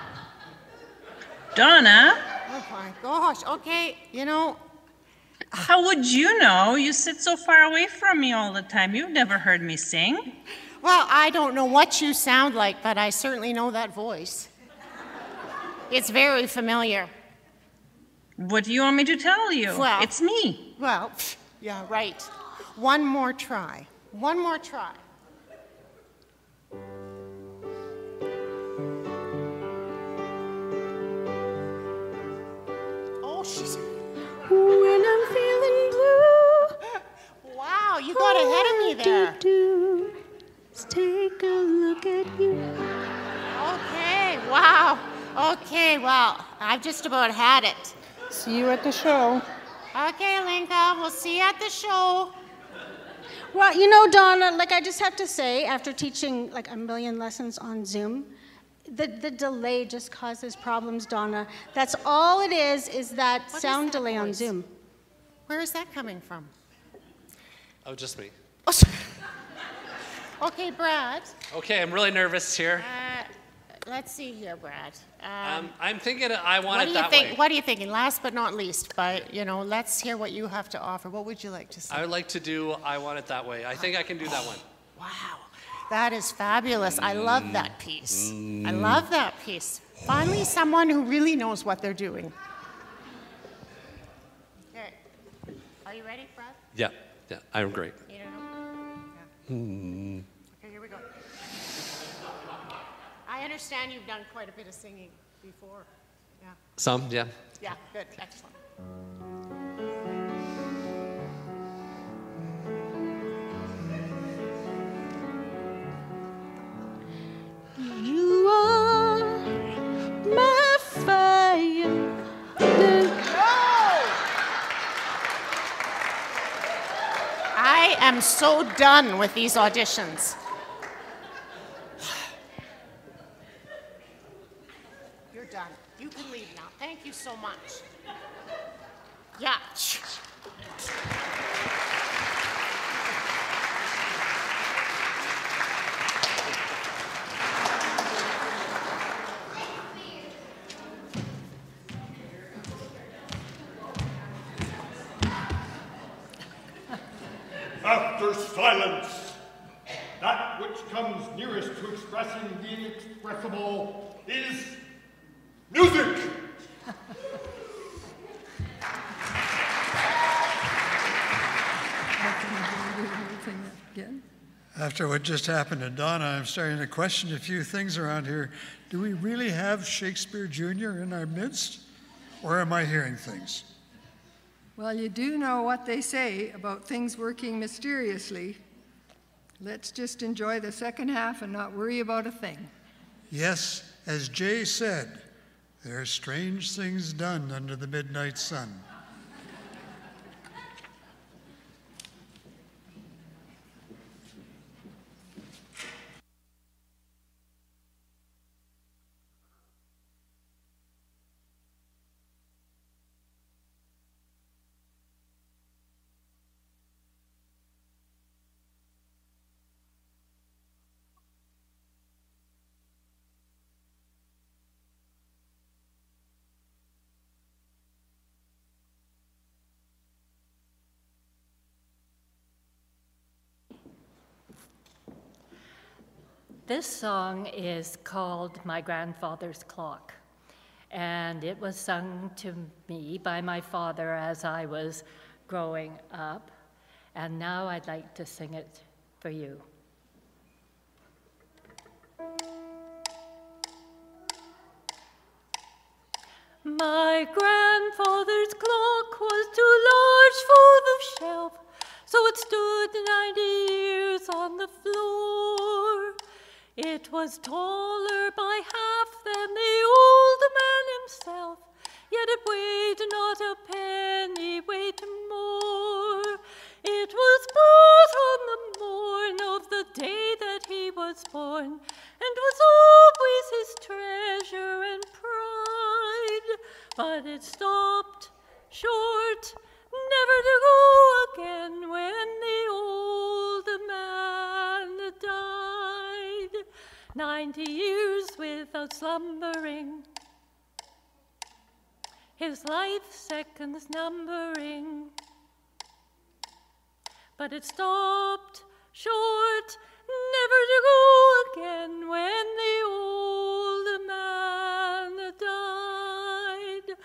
[SPEAKER 14] Donna,
[SPEAKER 4] Oh my gosh. Okay, you know,
[SPEAKER 14] how would you know? You sit so far away from me all the time. You've never heard me sing.
[SPEAKER 4] well, I don't know what you sound like, but I certainly know that voice. It's very familiar.
[SPEAKER 14] What do you want me to tell you?
[SPEAKER 4] Well-
[SPEAKER 14] it's me.
[SPEAKER 4] Well, yeah, right. One more try. One more try. You got ahead of me there.
[SPEAKER 12] Do, just take a look at you.
[SPEAKER 4] Okay, wow. Okay, well, I've just about had it.
[SPEAKER 12] See you at the show.
[SPEAKER 4] Okay, Linka, we'll see you at the show.
[SPEAKER 12] Well, you know, Donna, like I just have to say, after teaching like a million lessons on Zoom, the, the delay just causes problems, Donna. That's all it is, is that
[SPEAKER 4] What is
[SPEAKER 12] sound
[SPEAKER 4] that
[SPEAKER 12] delay on? Zoom.
[SPEAKER 4] Where is that coming from?
[SPEAKER 13] Oh, just me.
[SPEAKER 4] Okay, Brad.
[SPEAKER 13] Okay, I'm really nervous here.
[SPEAKER 4] Uh, let's see here, Brad. Um,
[SPEAKER 13] Um, I'm thinking I want
[SPEAKER 4] what
[SPEAKER 13] it
[SPEAKER 4] do you
[SPEAKER 13] that
[SPEAKER 4] think?
[SPEAKER 13] way.
[SPEAKER 4] What are you thinking? Last but not least, but you know, let's hear what you have to offer. What would you like to say?
[SPEAKER 13] I would like to do I want it that way. I think I can do that one.
[SPEAKER 4] Wow, that is fabulous. I love that piece. I love that piece. Finally, someone who really knows what they're doing. Okay. Are you ready, Brad?
[SPEAKER 13] Yeah, yeah, I'm great.
[SPEAKER 4] You don't know?
[SPEAKER 13] Hmm.
[SPEAKER 4] Okay, here we go. I understand you've done quite a bit of singing before. Yeah.
[SPEAKER 13] Some, yeah.
[SPEAKER 4] Yeah, good. Excellent.
[SPEAKER 12] You are
[SPEAKER 4] I am so done with these auditions. You're done. You can leave now. Thank you so much. Yeah.
[SPEAKER 8] After silence, that which comes nearest to expressing the inexpressible is music.
[SPEAKER 2] After what just happened to Donna, I'm starting to question a few things around here. Do we really have Shakespeare Jr. in our midst? Or am I hearing things?
[SPEAKER 1] Well, you do know what they say about things working mysteriously. Let's just enjoy the second half and not worry about a thing.
[SPEAKER 2] Yes, as Jay said, there are strange things done under the midnight sun.
[SPEAKER 15] This song is called My Grandfather's Clock, and it was sung to me by my father as I was growing up, and now I'd like to sing it for you. My grandfather's clock It was taller by half than the old man himself, yet it weighed not a penny weight more. It was bought on the morn of the day that he was born, and was always his treasure and pride. But it stopped short, never to go again ninety years without slumbering. His life seconds numbering. But it stopped short, never to go again when the old man died.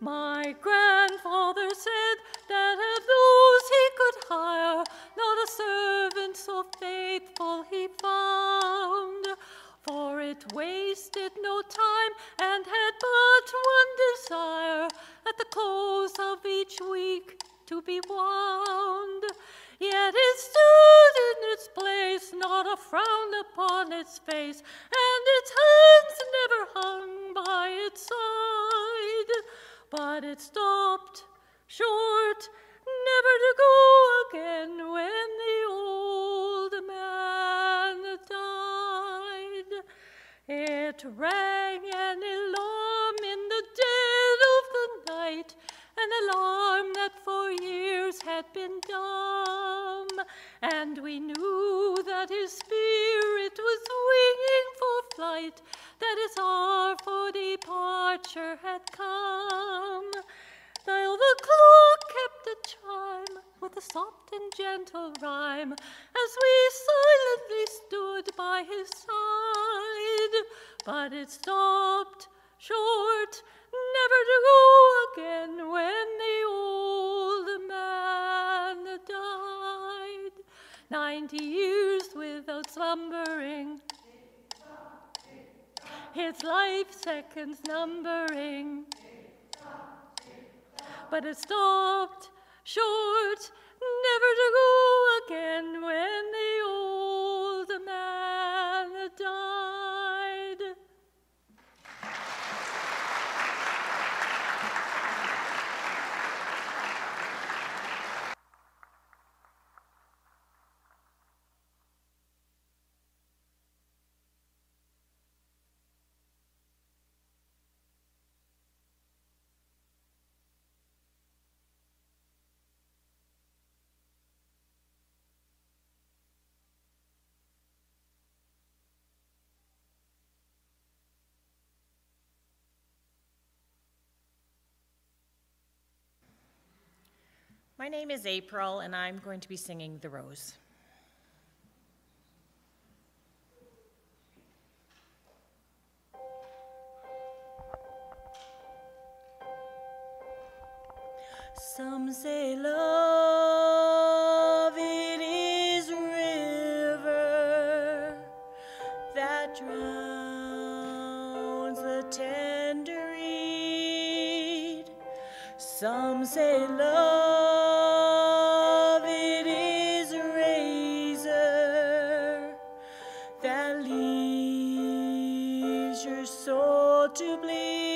[SPEAKER 15] My grandfather said that of those he could hire, not a servant so faithful he found. For it wasted no time and had but one desire at the close of each week to be wound. Yet it stood in its place, not a frown upon its face, and its hands never hung by its side. But it stopped short, never to go again when the old It rang an alarm in the dead of the night, an alarm that for years had been dumb, and we knew that his spirit was winging for flight, that his hour for departure had come. While the clock kept a chime with a soft and gentle rhyme, as we silently stood by his side, but it stopped short, never to go again when the old man died. Ninety years without slumbering, his life seconds numbering. But it stopped short, never to go again when the old man died.
[SPEAKER 16] My name is April, and I'm going to be singing The Rose. Some say love it is river that drowns the tender reed. Some say love leaves your soul to bleed.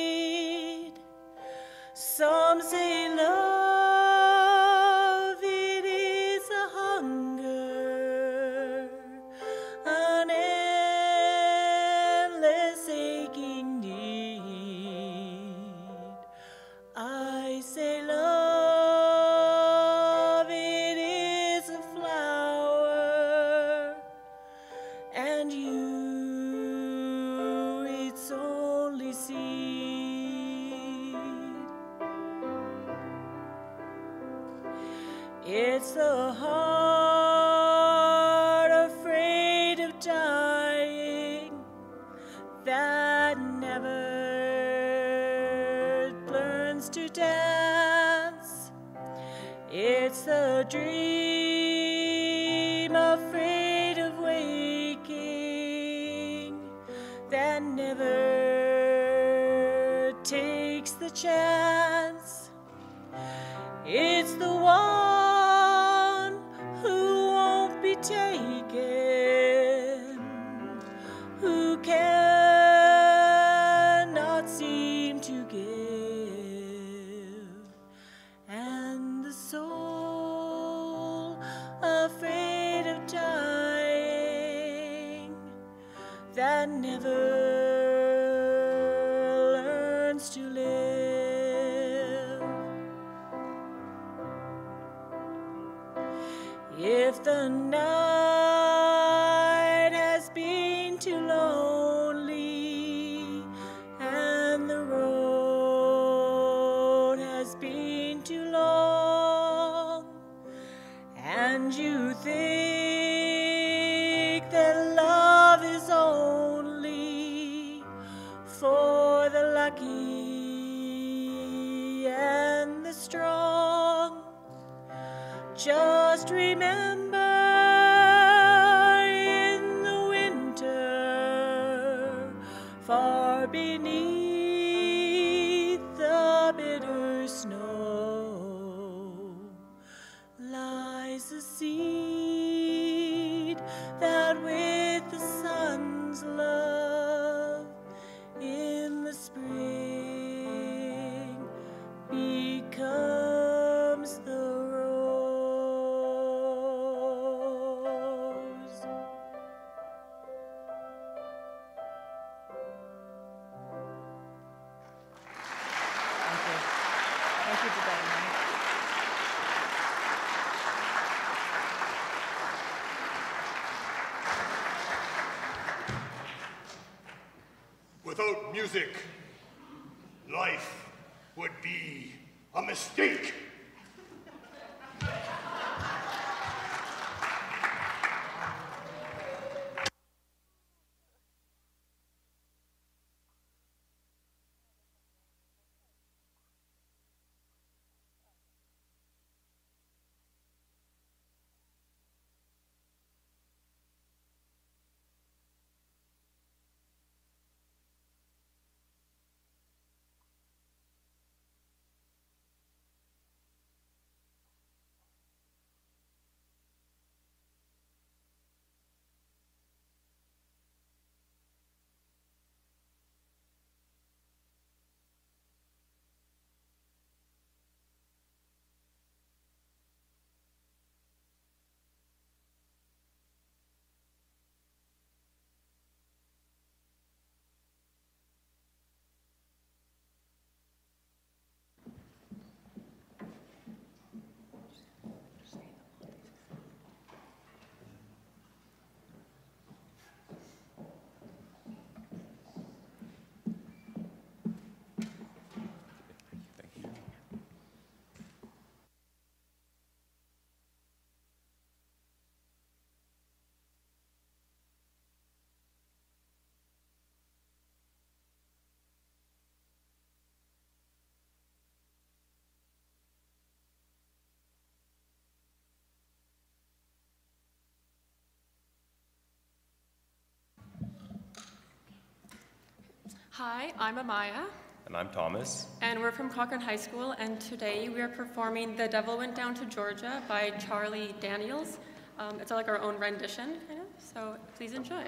[SPEAKER 17] Hi, I'm Amyah,
[SPEAKER 18] And I'm Thomas.
[SPEAKER 17] and we're from Cochrane High School, and today we are performing The Devil Went Down to Georgia by Charlie Daniels. Um, it's like our own rendition, kind of, so please enjoy.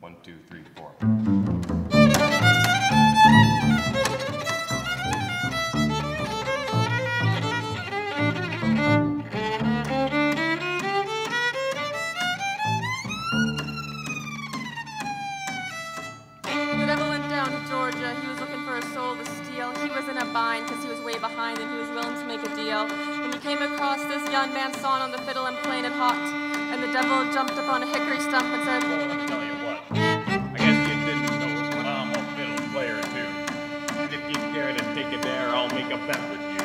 [SPEAKER 18] One, two, three, four.
[SPEAKER 17] Bind because he was way behind and he was willing to make a deal. When he came across this young man sawing on the fiddle and playing it hot, and the devil jumped up on a hickory stump and said,
[SPEAKER 18] Tell you what. I guess you didn't know, but I'm a fiddle player too. And if you care to take it there, I'll make a bet with you.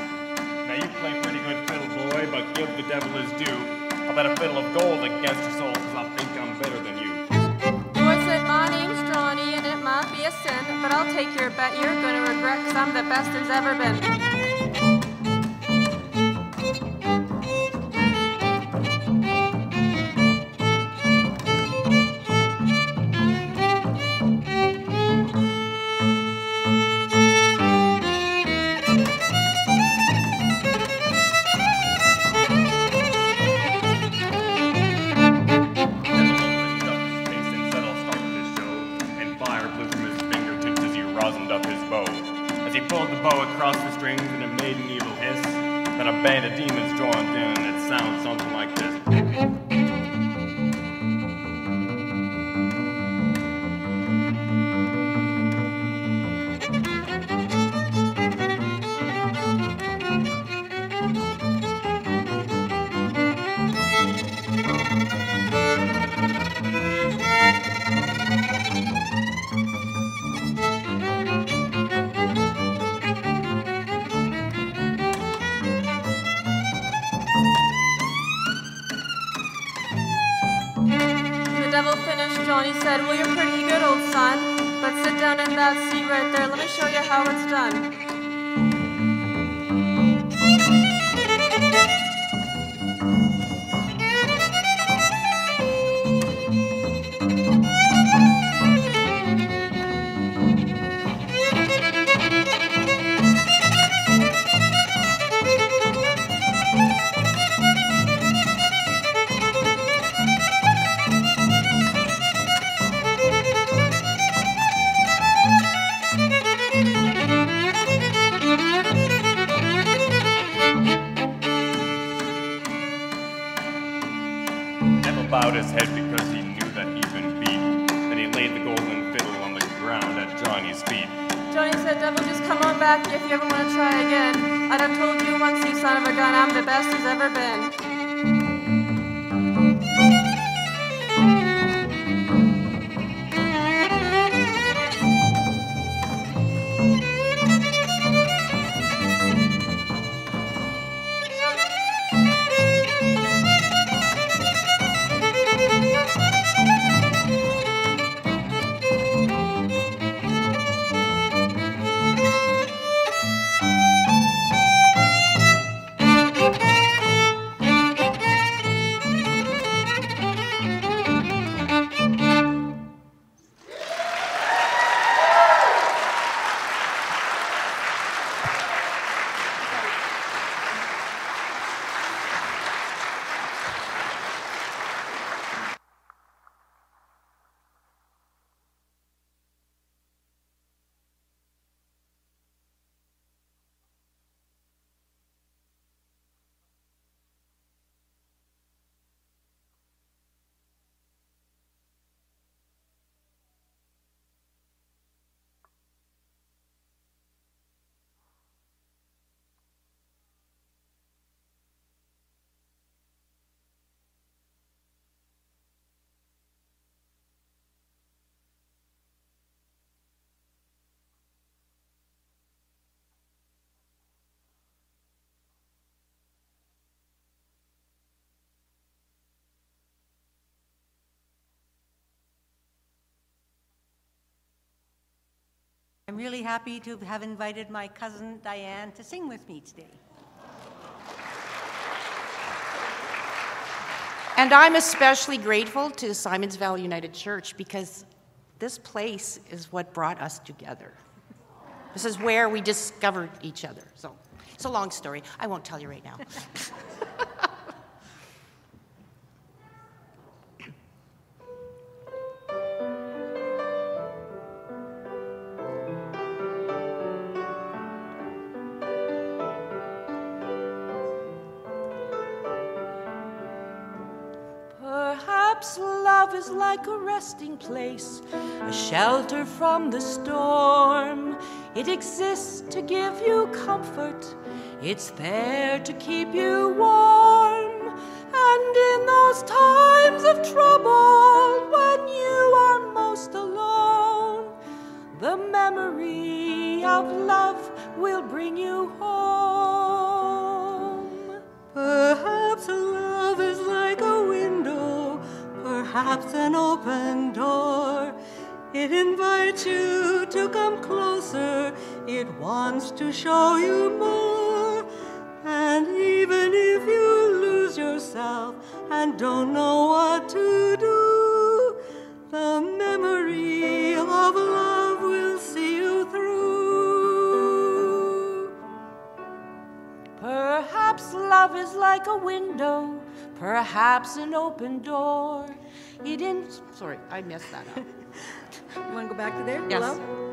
[SPEAKER 18] Now you play pretty good fiddle, boy, but give the devil his due. I'll bet a fiddle of gold against your soul,
[SPEAKER 17] but I'll take your bet you're gonna regret, cause I'm the best there's ever been.
[SPEAKER 18] Feet.
[SPEAKER 17] Johnny said, Devil, just come on back if you ever want to try again. I'd have told you once, you son of a gun, I'm the best who's ever been.
[SPEAKER 19] I'm really happy to have invited my cousin Dianne to sing with me today.
[SPEAKER 20] And I'm especially grateful to Symons Valley United Church because this place is what brought us together. This is where we discovered each other. So it's a long story. I won't tell you right now.
[SPEAKER 16] resting place, a shelter from the storm. It exists to give you comfort, it's there to keep you warm. And in those times of trouble, when you are most alone, the memory
[SPEAKER 19] an open door. It invites you to come closer, it wants to show you more. And even if you lose yourself and don't know what to do, the memory of love will see you through.
[SPEAKER 16] Perhaps love is like a window, perhaps an open door. It in
[SPEAKER 20] sorry, I messed that up.
[SPEAKER 16] you want to go back to there?
[SPEAKER 20] Yes.
[SPEAKER 16] Hello?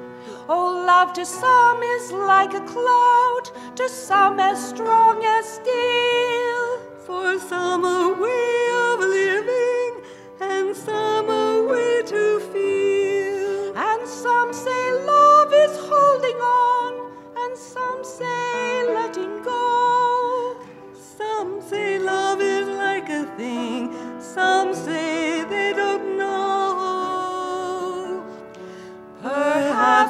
[SPEAKER 16] Oh, love to some is like a cloud, to some as strong as steel.
[SPEAKER 19] For some a way of living, and some a way to feel.
[SPEAKER 16] And some say love is holding on, and some say letting go.
[SPEAKER 19] Some say love is like a thing, some say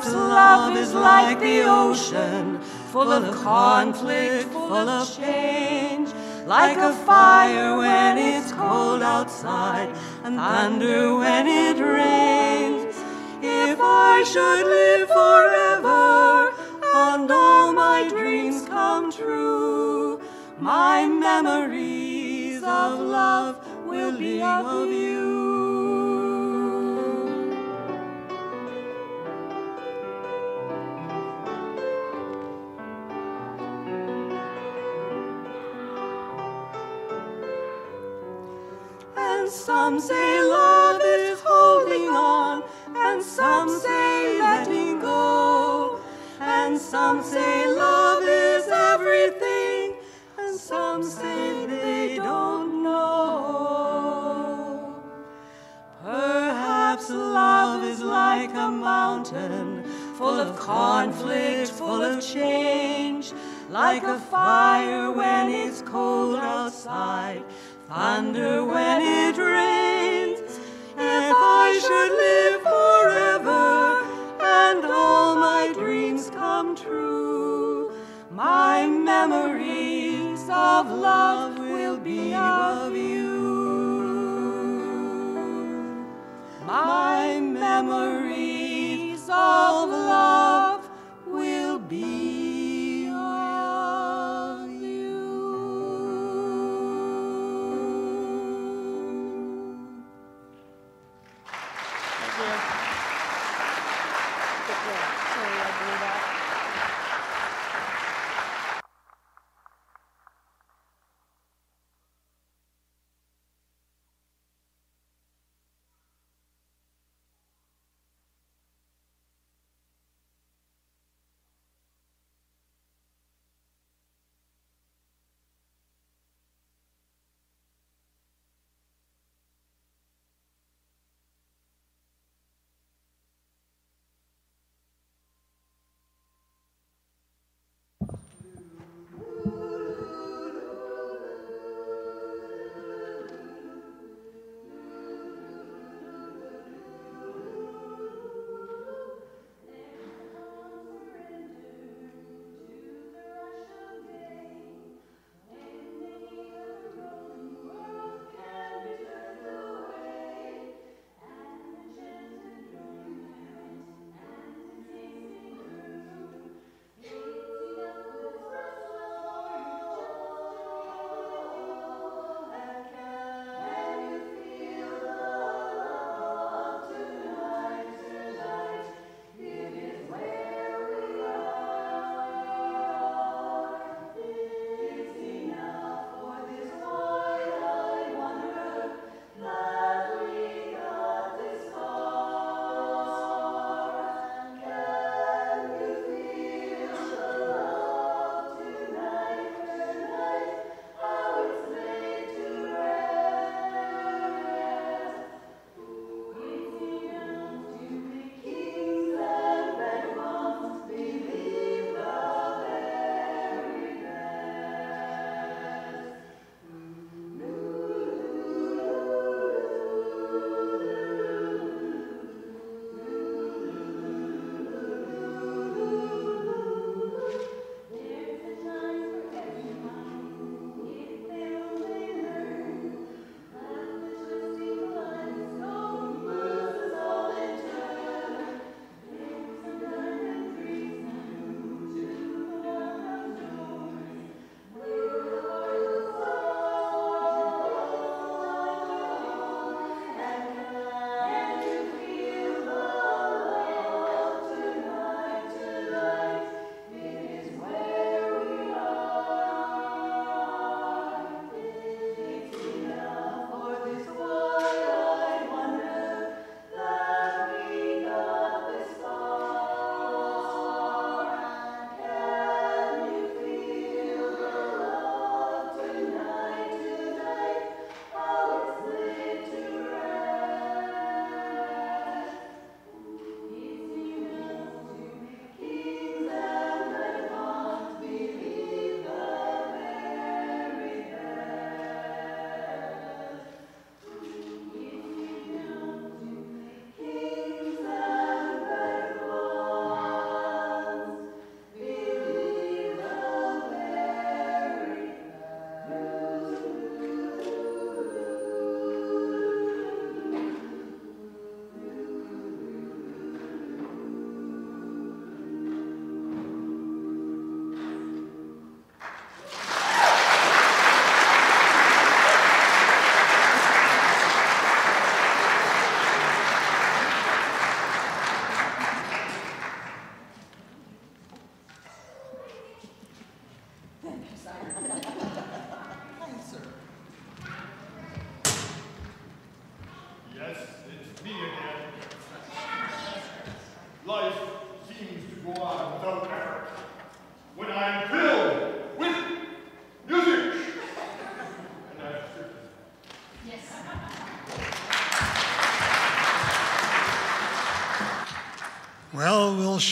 [SPEAKER 16] Perhaps love is like the ocean, full of conflict, full of change, like a fire when it's cold
[SPEAKER 19] outside, and thunder when it rains. If I should live forever and all my dreams come true, my memories of love will be of you. And some say love is holding on, and some say letting go. And some say love is everything, and some say they don't know. Perhaps love is like a mountain, full of conflict, full of change, like a fire when it's cold outside, thunder when it rains. If I should live forever and all my dreams come true, my memories of love will be of you. My memories of love will be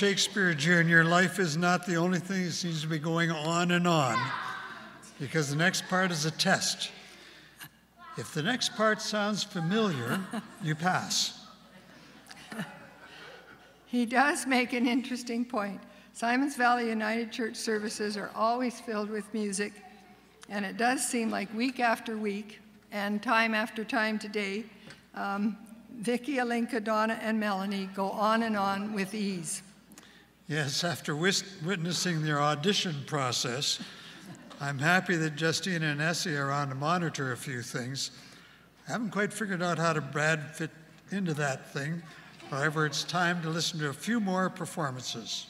[SPEAKER 2] Shakespeare Jr., life is not the only thing that seems to be going on and on, because the next part is a test. If the next part sounds familiar, you pass.
[SPEAKER 1] He does make an interesting point. Symons Valley United Church services are always filled with music, and it does seem like week after week and time after time today, um, Vicki, Ilinca, Donna, and Melanie go on and on with ease.
[SPEAKER 2] Yes, after wis- witnessing their audition process, I'm happy that Justine and Essie are on to monitor a few things. I haven't quite figured out how to Brad fit into that thing. However, it's time to listen to a few more performances.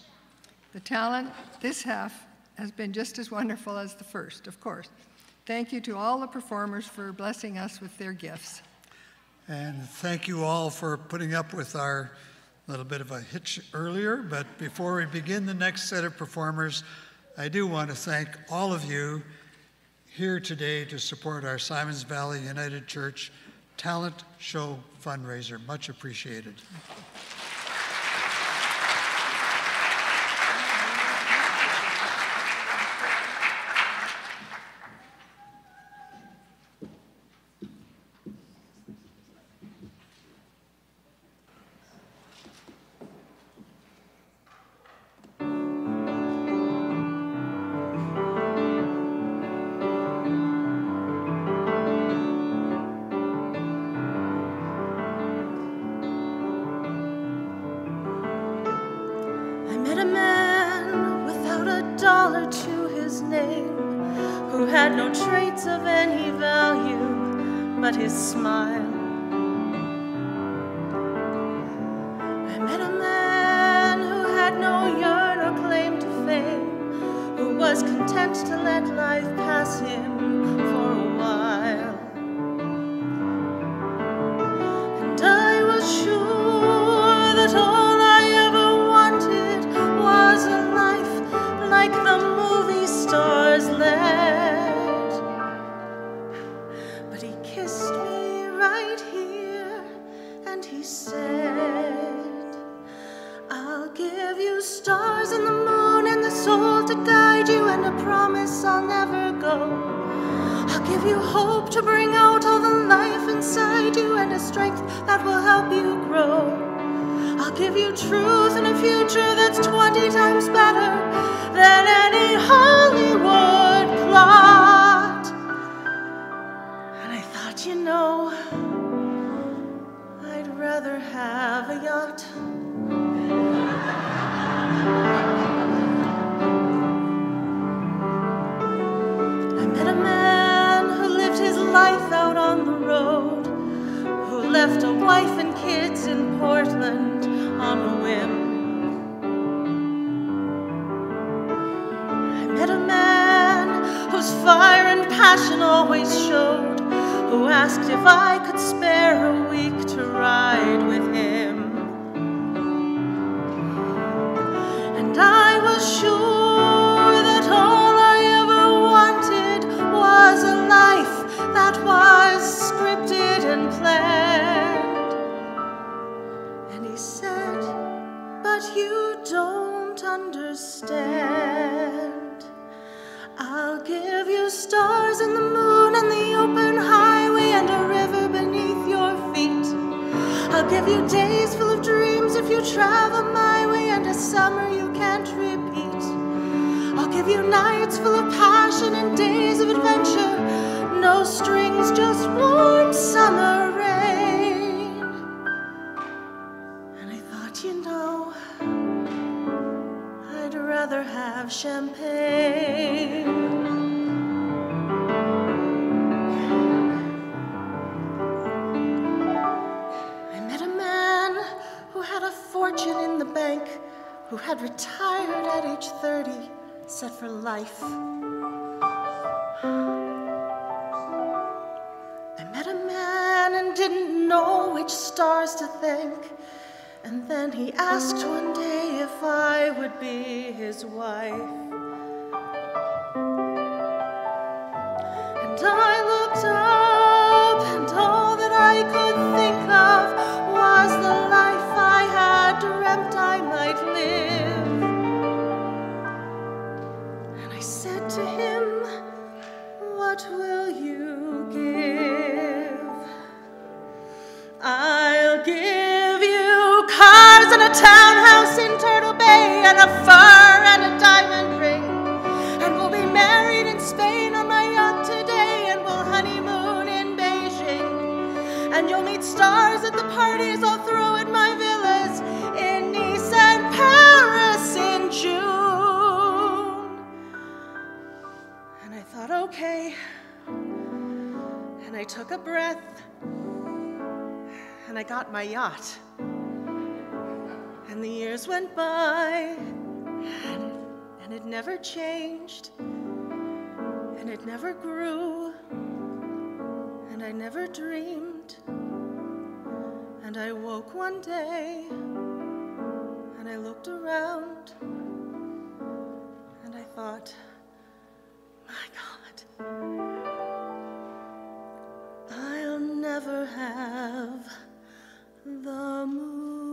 [SPEAKER 1] The talent this half has been just as wonderful as the first, of course. Thank you to all the performers for blessing us with their gifts.
[SPEAKER 2] And thank you all for putting up with our little bit of a hitch earlier. But before we begin the next set of performers, I do want to thank all of you here today to support our Symons Valley United Church Talent Show fundraiser. Much appreciated.
[SPEAKER 16] Had no traits of any value but his smile. Asked one day if I would be his wife. Townhouse in Turtle Bay and a fur and a diamond ring. And we'll be married in Spain on my yacht today and we'll honeymoon in Beijing. And you'll meet stars at the parties I'll throw at my villas in Nice and Paris in June. And I thought, okay. And I took a breath and I got my yacht. And the years went by, and, it never changed, and it never grew, and I never dreamed. And I woke one day, and I looked around, and I thought, my God, I'll never have the
[SPEAKER 15] Music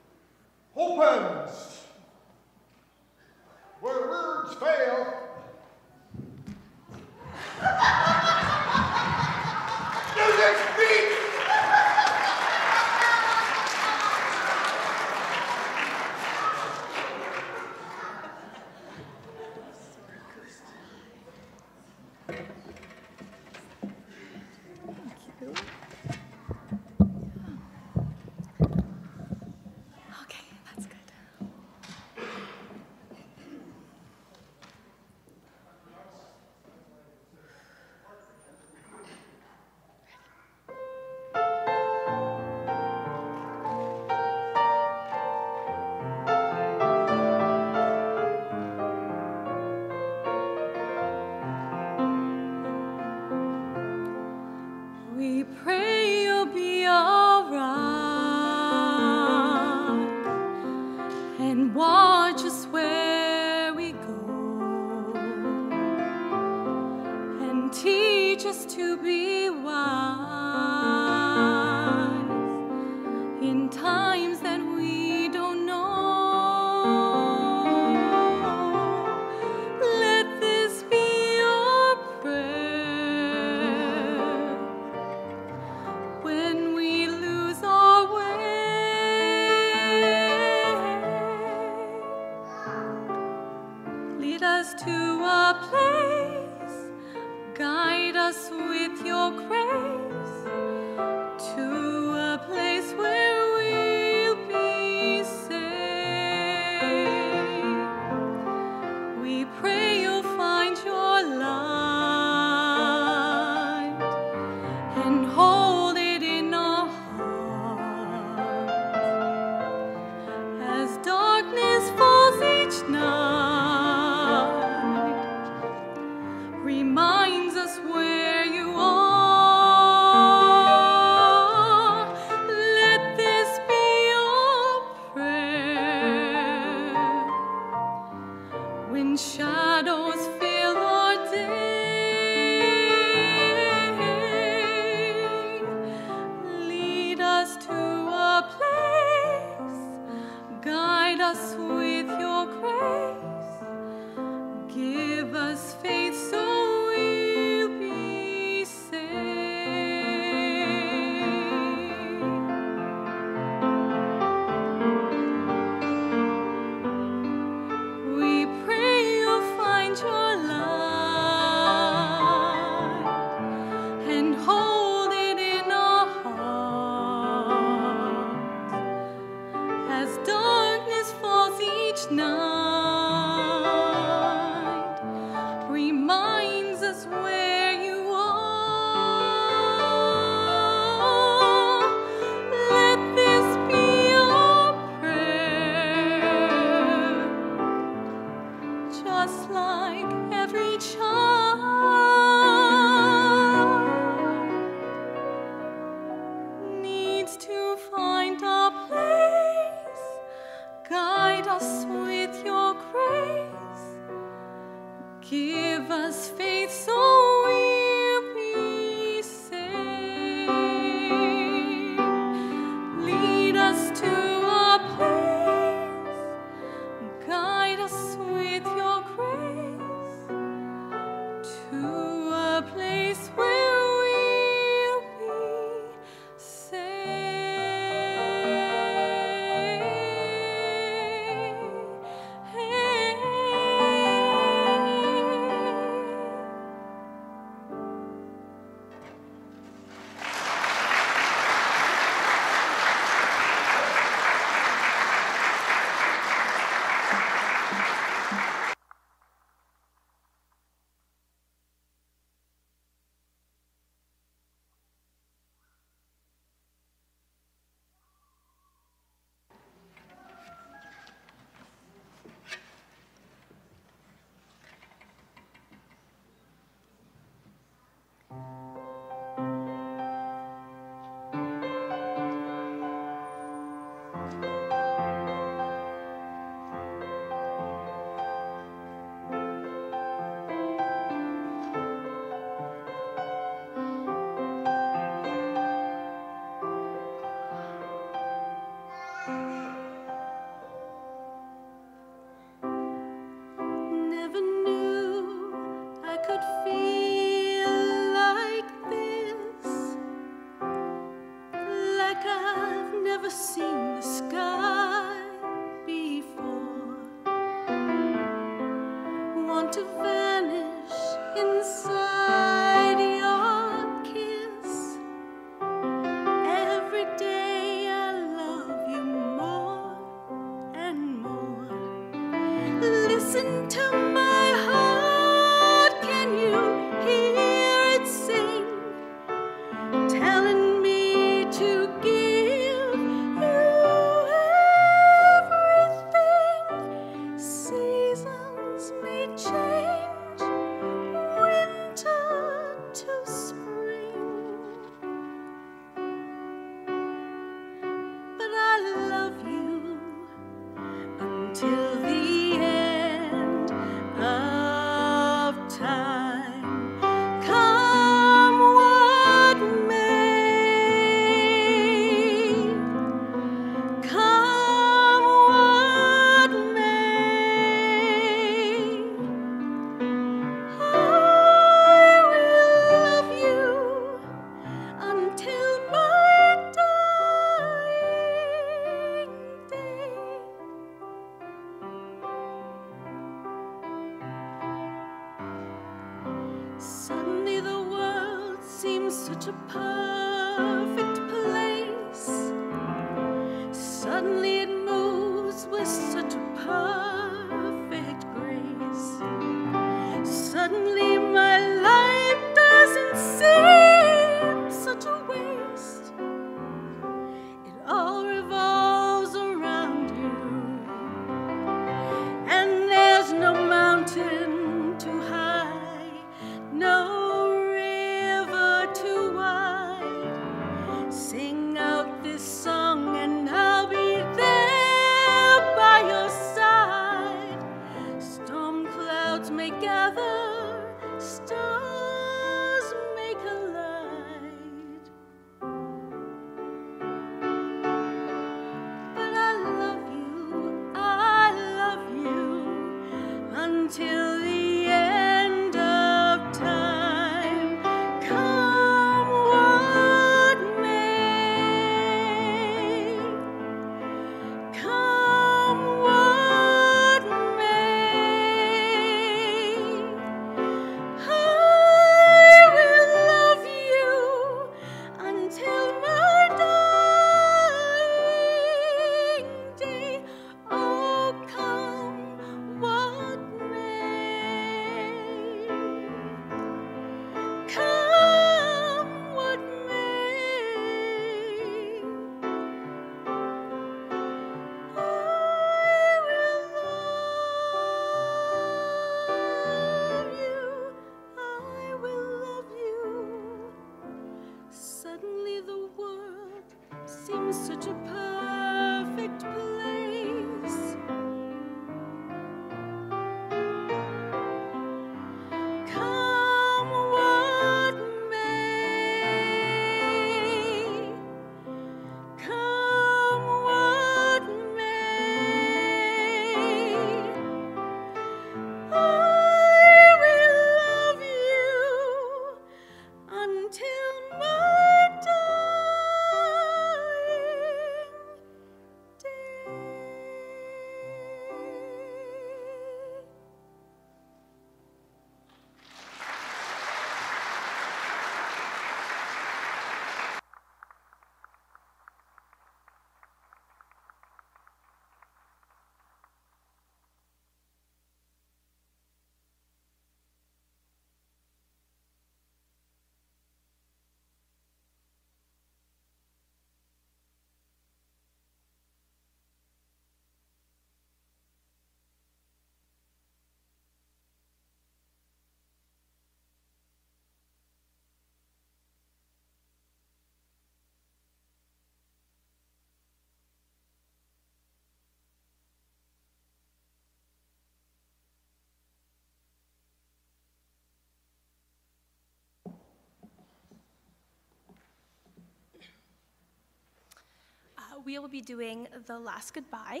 [SPEAKER 21] we
[SPEAKER 15] will be
[SPEAKER 22] doing The Last Goodbye,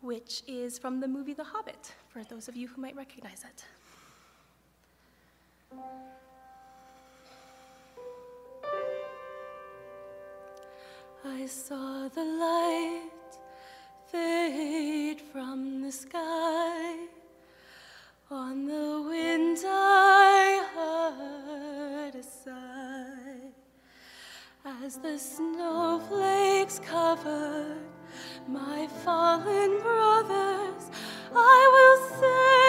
[SPEAKER 22] which is from the movie The Hobbit, for those of you who might recognize it.
[SPEAKER 15] I saw the light fade from the sky on the window. As the snowflakes cover my fallen brothers, I will say.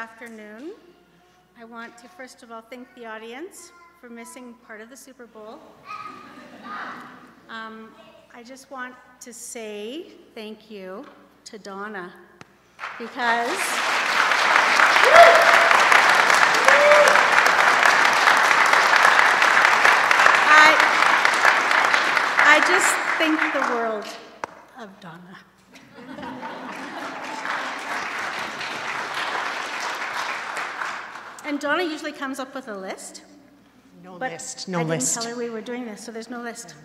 [SPEAKER 12] Afternoon. I want to first of all thank the audience for missing part of the Super Bowl. Um, I just want to say thank you to Donna because I, I just think the world of Donna. And Donna usually comes up with a list.
[SPEAKER 4] No
[SPEAKER 12] but
[SPEAKER 4] list, no
[SPEAKER 12] I
[SPEAKER 4] list.
[SPEAKER 12] didn't tell her we were doing this, so there's no list.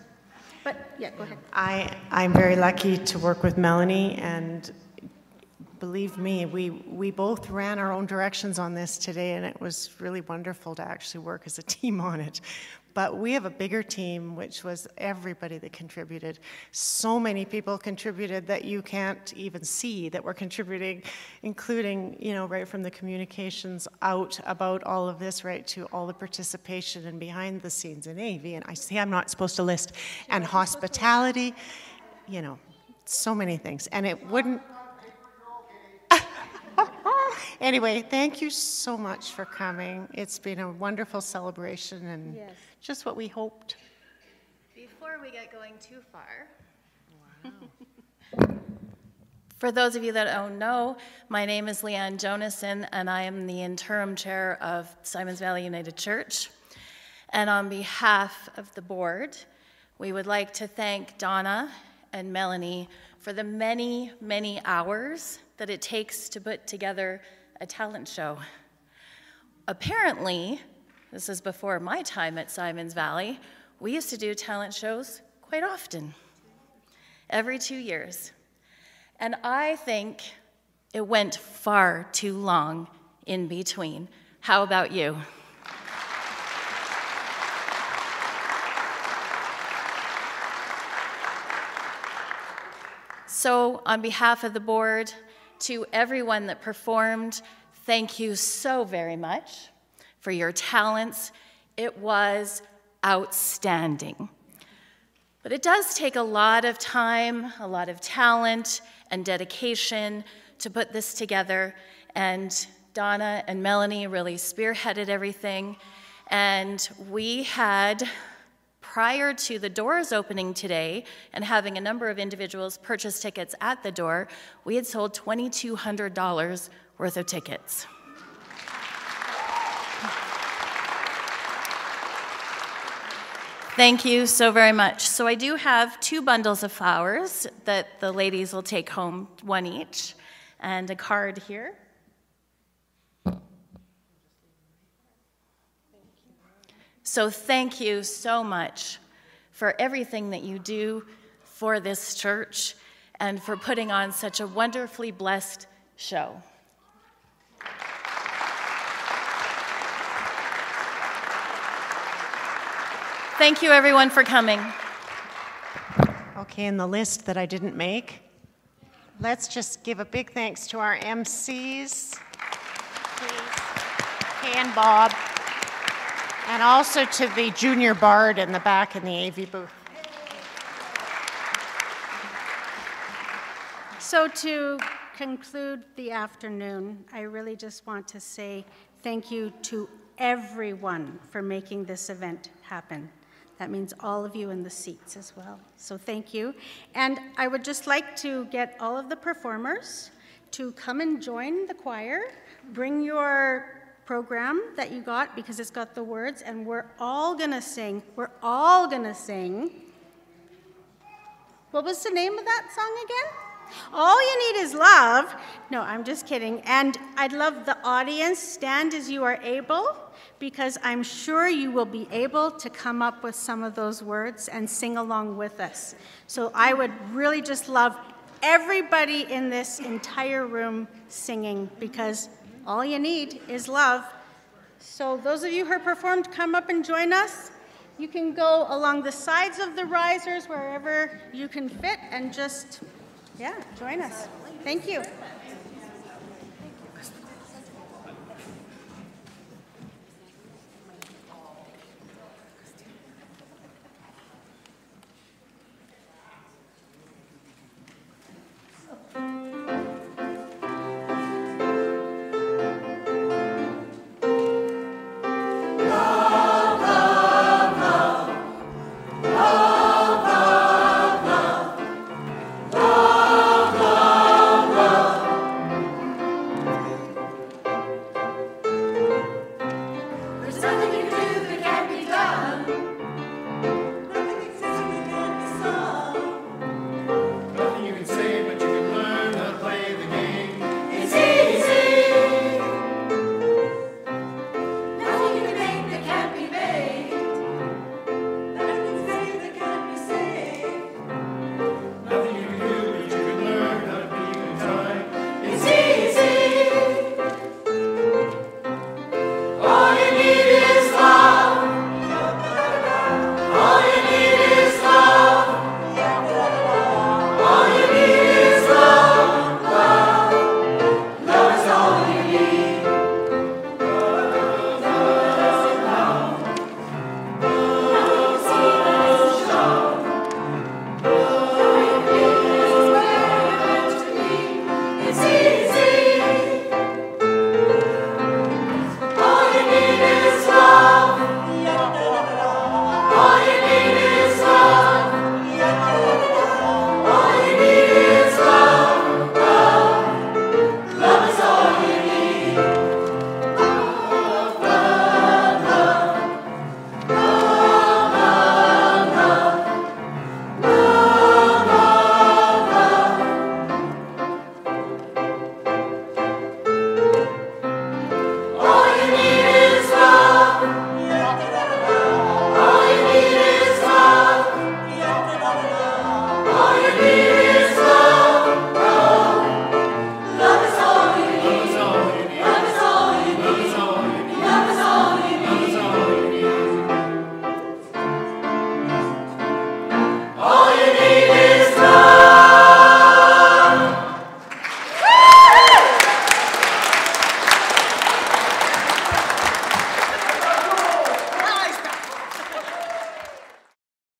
[SPEAKER 12] But yeah, go ahead.
[SPEAKER 4] I, I'm very lucky to work with Melanie, and believe me, we, we both ran our own directions on this today, and it was really wonderful to actually work as a team on it. But we have a bigger team, which was everybody that contributed. So many people contributed that you can't even see that were contributing, including, you know, right from the communications out about all of this, right to all the participation and behind the scenes in AV. And I see I'm not supposed to list, and hospitality, you know, so many things. And it wouldn't anyway, thank you so much for coming. It's been a wonderful celebration and
[SPEAKER 12] Yes.
[SPEAKER 4] just what we hoped.
[SPEAKER 23] Before we get going too far. For those of you that don't know, my name is Leanne Jonason, and I am the interim chair of Symons Valley United Church. And on behalf of the board, we would like to thank Donna and Melanie for the many, many hours that it takes to put together a talent show. Apparently, this is before my time at Symons Valley, we used to do talent shows quite often, every two years. And I think it went far too long in between. How about you? So, on behalf of the board, to everyone that performed, thank you so very much for your talents. It was outstanding. But it does take a lot of time, a lot of talent, and dedication to put this together. And Donna and Melanie really spearheaded everything. And we had prior to the doors opening today and having a number of individuals purchase tickets at the door, we had sold $2,200 worth of tickets. Thank you so very much. So, I do have two bundles of flowers that the ladies will take home, one each, and a card here. So, thank you so much for everything that you do for this church and for putting on such a wonderfully blessed show. Thank you, everyone, for coming.
[SPEAKER 4] Okay, and the list that I didn't make, let's just give a big thanks to our MCs. Kay and Bob, and also to the junior bard in the back in the AV booth.
[SPEAKER 12] So, to conclude the afternoon, I really just want to say thank you to everyone for making this event happen. That means all of you in the seats as well. So, thank you. And I would just like to get all of the performers to come and join the choir. Bring your program that you got because it's got the words, and we're all gonna sing. We're all gonna sing. What was the name of that song again? All you need is love. No, I'm just kidding. And I'd love the audience, stand as you are able, because I'm sure you will be able to come up with some of those words and sing along with us. So I would really just love everybody in this entire room singing, because all you need is love. So, those of you who performed, come up and join us. You can go along the sides of the risers wherever you can fit and just yeah, join us. Thank you.